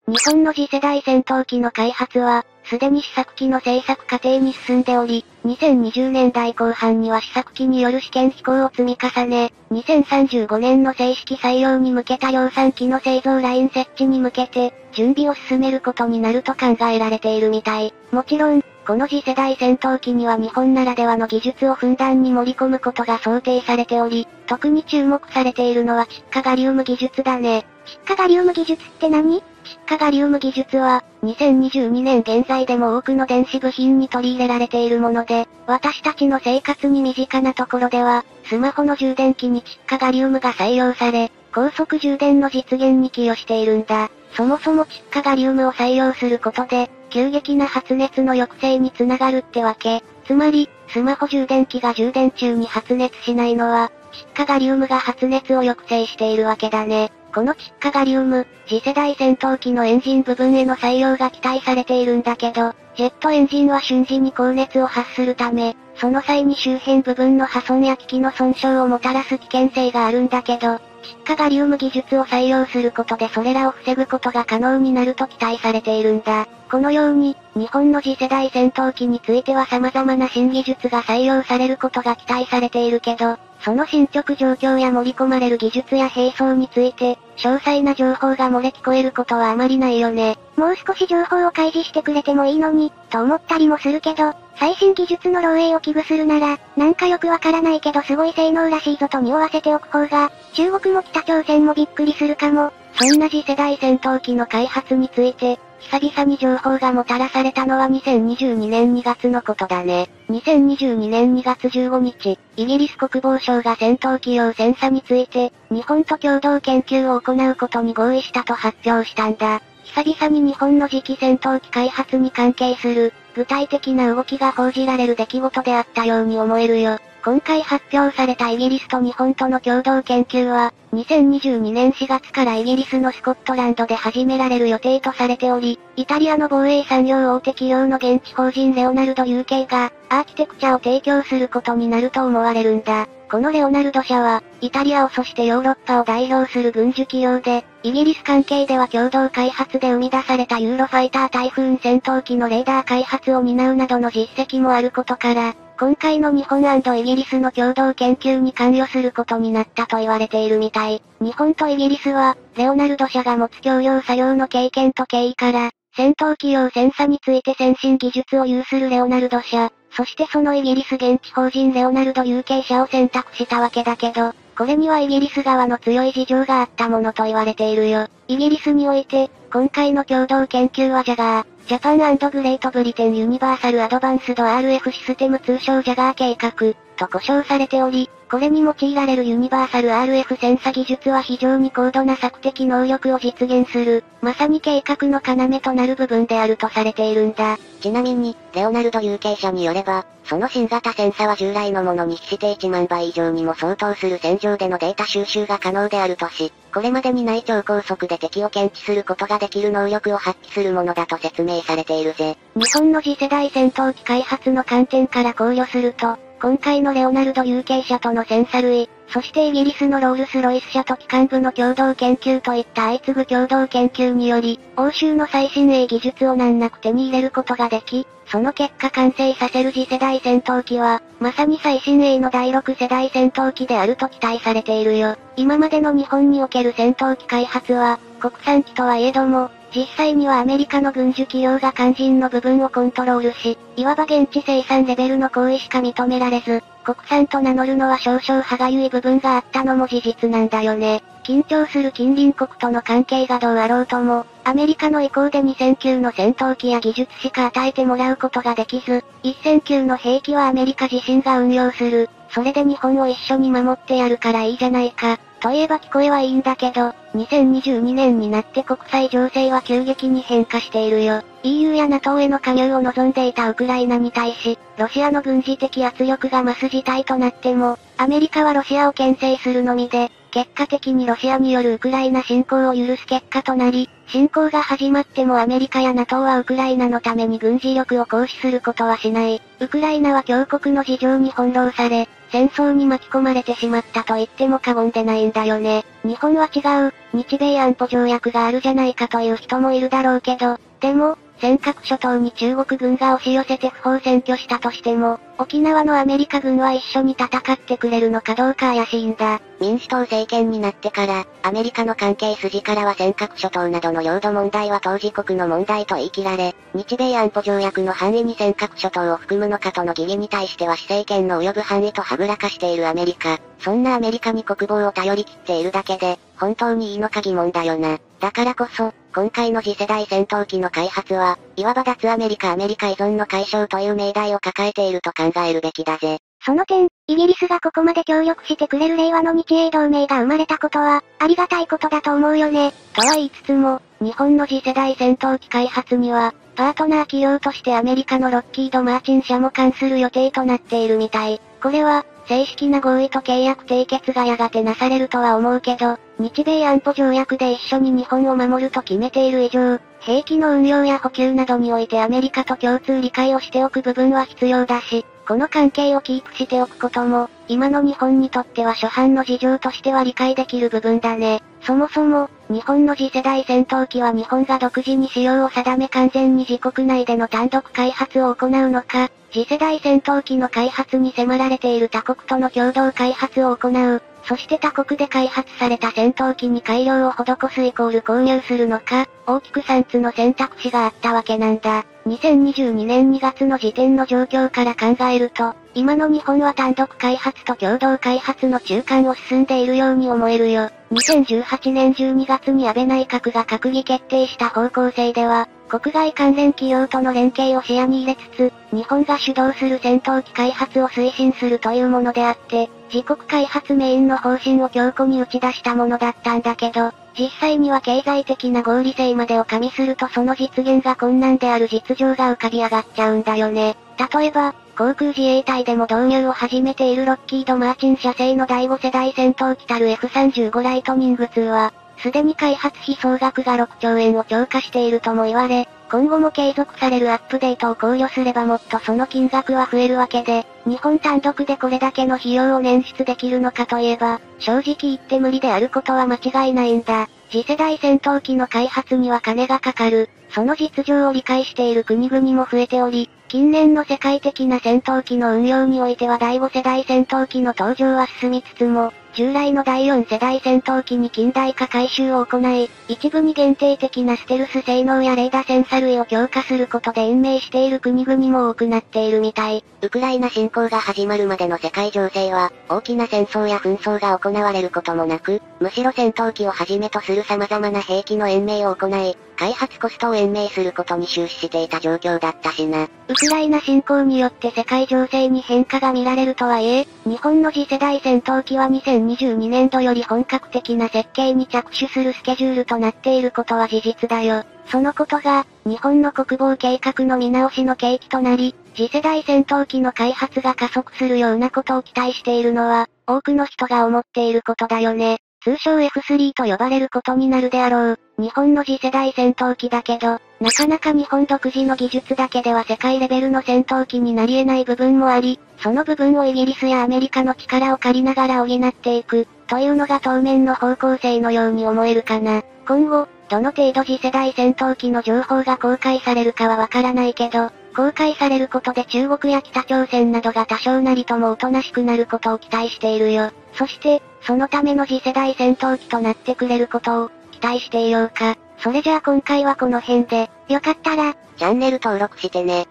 A: 日本の次世代戦闘機の開発は、すでに試作機の製作過程に進んでおり、2020年代後半には試作機による試験飛行を積み重ね、2035年の正式採用に向けた量産機の製造ライン設置に向けて、準備を進めることになると考えられているみたい。もちろん、この次世代戦闘機には日本ならではの技術をふんだんに盛り込むことが想定されており、特に注目されているのは窒化ガリウム技術だね。
C: 窒化ガリウム技術って何？
A: 化ガリウム技術は、2022年現在でも多くの電子部品に取り入れられているもので、私たちの生活に身近なところでは、スマホの充電器に窒化ガリウムが採用され、高速充電の実現に寄与しているんだ。そもそも窒化ガリウムを採用することで、急激な発熱の抑制につながるってわけ。つまり、スマホ充電器が充電中に発熱しないのは、窒化ガリウムが発熱を抑制しているわけだね。この窒化ガリウム、次世代戦闘機のエンジン部分への採用が期待されているんだけど、ジェットエンジンは瞬時に高熱を発するため、その際に周辺部分の破損や機器の損傷をもたらす危険性があるんだけど、窒化ガリウム技術を採用することでそれらを防ぐことが可能になると期待されているんだ。このように、日本の次世代戦闘機については様々な新技術が採用されることが期待されているけど、その進捗状況や盛り込まれる技術や並走について、詳細な情報が漏れ聞こえることはあまりないよね。
C: もう少し情報を開示してくれてもいいのに、と思ったりもするけど、最新技術の漏洩を危惧するなら、なんかよくわからないけどすごい性能らしいぞと匂わせておく方が、中国も北朝鮮もびっくりするかも。
A: そんな次世代戦闘機の開発について、久々に情報がもたらされたのは2022年2月のことだね。2022年2月15日、イギリス国防省が戦闘機用センサについて、日本と共同研究を行うことに合意したと発表したんだ。久々に日本の次期戦闘機開発に関係する、具体的な動きが報じられる出来事であったように思えるよ。今回発表されたイギリスと日本との共同研究は、2022年4月からイギリスのスコットランドで始められる予定とされており、イタリアの防衛産業大手企業の現地法人レオナルド UK が、アーキテクチャを提供することになると思われるんだ。このレオナルド社は、イタリアをそしてヨーロッパを代表する軍需企業で、イギリス関係では共同開発で生み出されたユーロファイタータイフーン戦闘機のレーダー開発を担うなどの実績もあることから、今回の日本イギリスの共同研究に関与することになったと言われているみたい。日本とイギリスは、レオナルド社が持つ共用作業の経験と経緯から、戦闘機用センサについて先進技術を有するレオナルド社、そしてそのイギリス現地法人レオナルド有形社を選択したわけだけど、これにはイギリス側の強い事情があったものと言われているよ。イギリスにおいて、今回の共同研究はジャガー、ジャパングレートブリテンユニバーサルアドバンスド RF システム通称ジャガー計画、と呼称されており、これに用いられるユニバーサル RF センサ技術は非常に高度な索敵能力を実現する、まさに計画の要となる部分であるとされているんだ。
B: ちなみに、レオナルド有形者によれば、その新型センサは従来のものに比して1万倍以上にも相当する戦場でのデータ収集が可能であるとし、これまでにない超高速で敵を検知することができる能力を発揮するものだと説明されているぜ。
A: 日本の次世代戦闘機開発の観点から考慮すると、今回のレオナルド有形社とのセンサ類、そしてイギリスのロールスロイス社と機関部の共同研究といった相次ぐ共同研究により、欧州の最新鋭技術を難なく手に入れることができ、その結果完成させる次世代戦闘機は、まさに最新鋭の第6世代戦闘機であると期待されているよ。今までの日本における戦闘機開発は、国産機とはいえども、実際にはアメリカの軍需企業が肝心の部分をコントロールし、いわば現地生産レベルの行為しか認められず、国産と名乗るのは少々歯がゆい部分があったのも事実なんだよね。緊張する近隣国との関係がどうあろうとも、アメリカの意向で2000級の戦闘機や技術しか与えてもらうことができず、1000級の兵器はアメリカ自身が運用する。それで日本を一緒に守ってやるからいいじゃないか、といえば聞こえはいいんだけど、2022年になって国際情勢は急激に変化しているよ。EU や NATO への加入を望んでいたウクライナに対し、ロシアの軍事的圧力が増す事態となっても、アメリカはロシアを牽制するのみで、結果的にロシアによるウクライナ侵攻を許す結果となり、侵攻が始まってもアメリカや NATO はウクライナのために軍事力を行使することはしない。ウクライナは強国の事情に翻弄され、戦争に巻き込まれてしまったと言っても過言でないんだよね。日本は違う、日米安保条約があるじゃないかという人もいるだろうけど、でも、尖閣諸島に中国軍が押し寄せて不法占拠したとしても、沖縄のアメリカ軍は一緒に戦ってくれるのかどうか怪しいんだ。
B: 民主党政権になってから、アメリカの関係筋からは尖閣諸島などの領土問題は当事国の問題と言い切られ、日米安保条約の範囲に尖閣諸島を含むのかとの疑義に対しては施政権の及ぶ範囲とはぐらかしているアメリカ。そんなアメリカに国防を頼り切っているだけで、本当にいいのか疑問だよな。だからこそ、今回の次世代戦闘機の開発は、いわば脱アメリカアメリカ依存の解消という命題を抱えていると考えるべきだぜ。
C: その点、イギリスがここまで協力してくれる令和の日英同盟が生まれたことは、ありがたいことだと思うよね。
A: とは言いつつも、日本の次世代戦闘機開発には、パートナー企業としてアメリカのロッキード・マーチン社も関する予定となっているみたい。これは、正式な合意と契約締結がやがてなされるとは思うけど、日米安保条約で一緒に日本を守ると決めている以上、兵器の運用や補給などにおいてアメリカと共通理解をしておく部分は必要だし、この関係をキープしておくことも、今の日本にとっては初版の事情としては理解できる部分だね。そもそも、日本の次世代戦闘機は日本が独自に使用を定め完全に自国内での単独開発を行うのか、次世代戦闘機の開発に迫られている他国との共同開発を行う、そして他国で開発された戦闘機に改良を施すイコール購入するのか、大きく3つの選択肢があったわけなんだ。2022年2月の時点の状況から考えると、今の日本は単独開発と共同開発の中間を進んでいるように思えるよ。2018年12月に安倍内閣が閣議決定した方向性では、国外関連企業との連携を視野に入れつつ、日本が主導する戦闘機開発を推進するというものであって、自国開発メインの方針を強固に打ち出したものだったんだけど、実際には経済的な合理性までを加味するとその実現が困難である実情が浮かび上がっちゃうんだよね。例えば、航空自衛隊でも導入を始めているロッキード・マーチン社製の第5世代戦闘機たる F35 ライトニング2は、すでに開発費総額が6兆円を超過しているとも言われ、今後も継続されるアップデートを考慮すればもっとその金額は増えるわけで、日本単独でこれだけの費用を捻出できるのかといえば、正直言って無理であることは間違いないんだ。次世代戦闘機の開発には金がかかる。その実情を理解している国々も増えており、近年の世界的な戦闘機の運用においては第5世代戦闘機の登場は進みつつも、従来の第4世代戦闘機に近代化改修を行い、一部に限定的なステルス性能やレーダーセンサ類を強化することで延命している国々も多くなっているみたい。
B: ウクライナ侵攻が始まるまでの世界情勢は、大きな戦争や紛争が行われることもなく、むしろ戦闘機をはじめとする様々な兵器の延命を行い、開発コストを延命することに終始していた状況だったしな。
A: ウクライナ侵攻によって世界情勢に変化が見られるとはいえ、日本の次世代戦闘機は2022年度より本格的な設計に着手するスケジュールとなっていることは事実だよ。そのことが、日本の国防計画の見直しの契機となり、次世代戦闘機の開発が加速するようなことを期待しているのは、多くの人が思っていることだよね。通称 F3 と呼ばれることになるであろう。日本の次世代戦闘機だけど、なかなか日本独自の技術だけでは世界レベルの戦闘機になり得ない部分もあり、その部分をイギリスやアメリカの力を借りながら補っていく、というのが当面の方向性のように思えるかな。今後、どの程度次世代戦闘機の情報が公開されるかはわからないけど、公開されることで中国や北朝鮮などが多少なりともおとなしくなることを期待しているよ。そして、そのための次世代戦闘機となってくれることを、期待していようか。それじゃあ今回はこの辺で、よかったら、
B: チャンネル登録してね。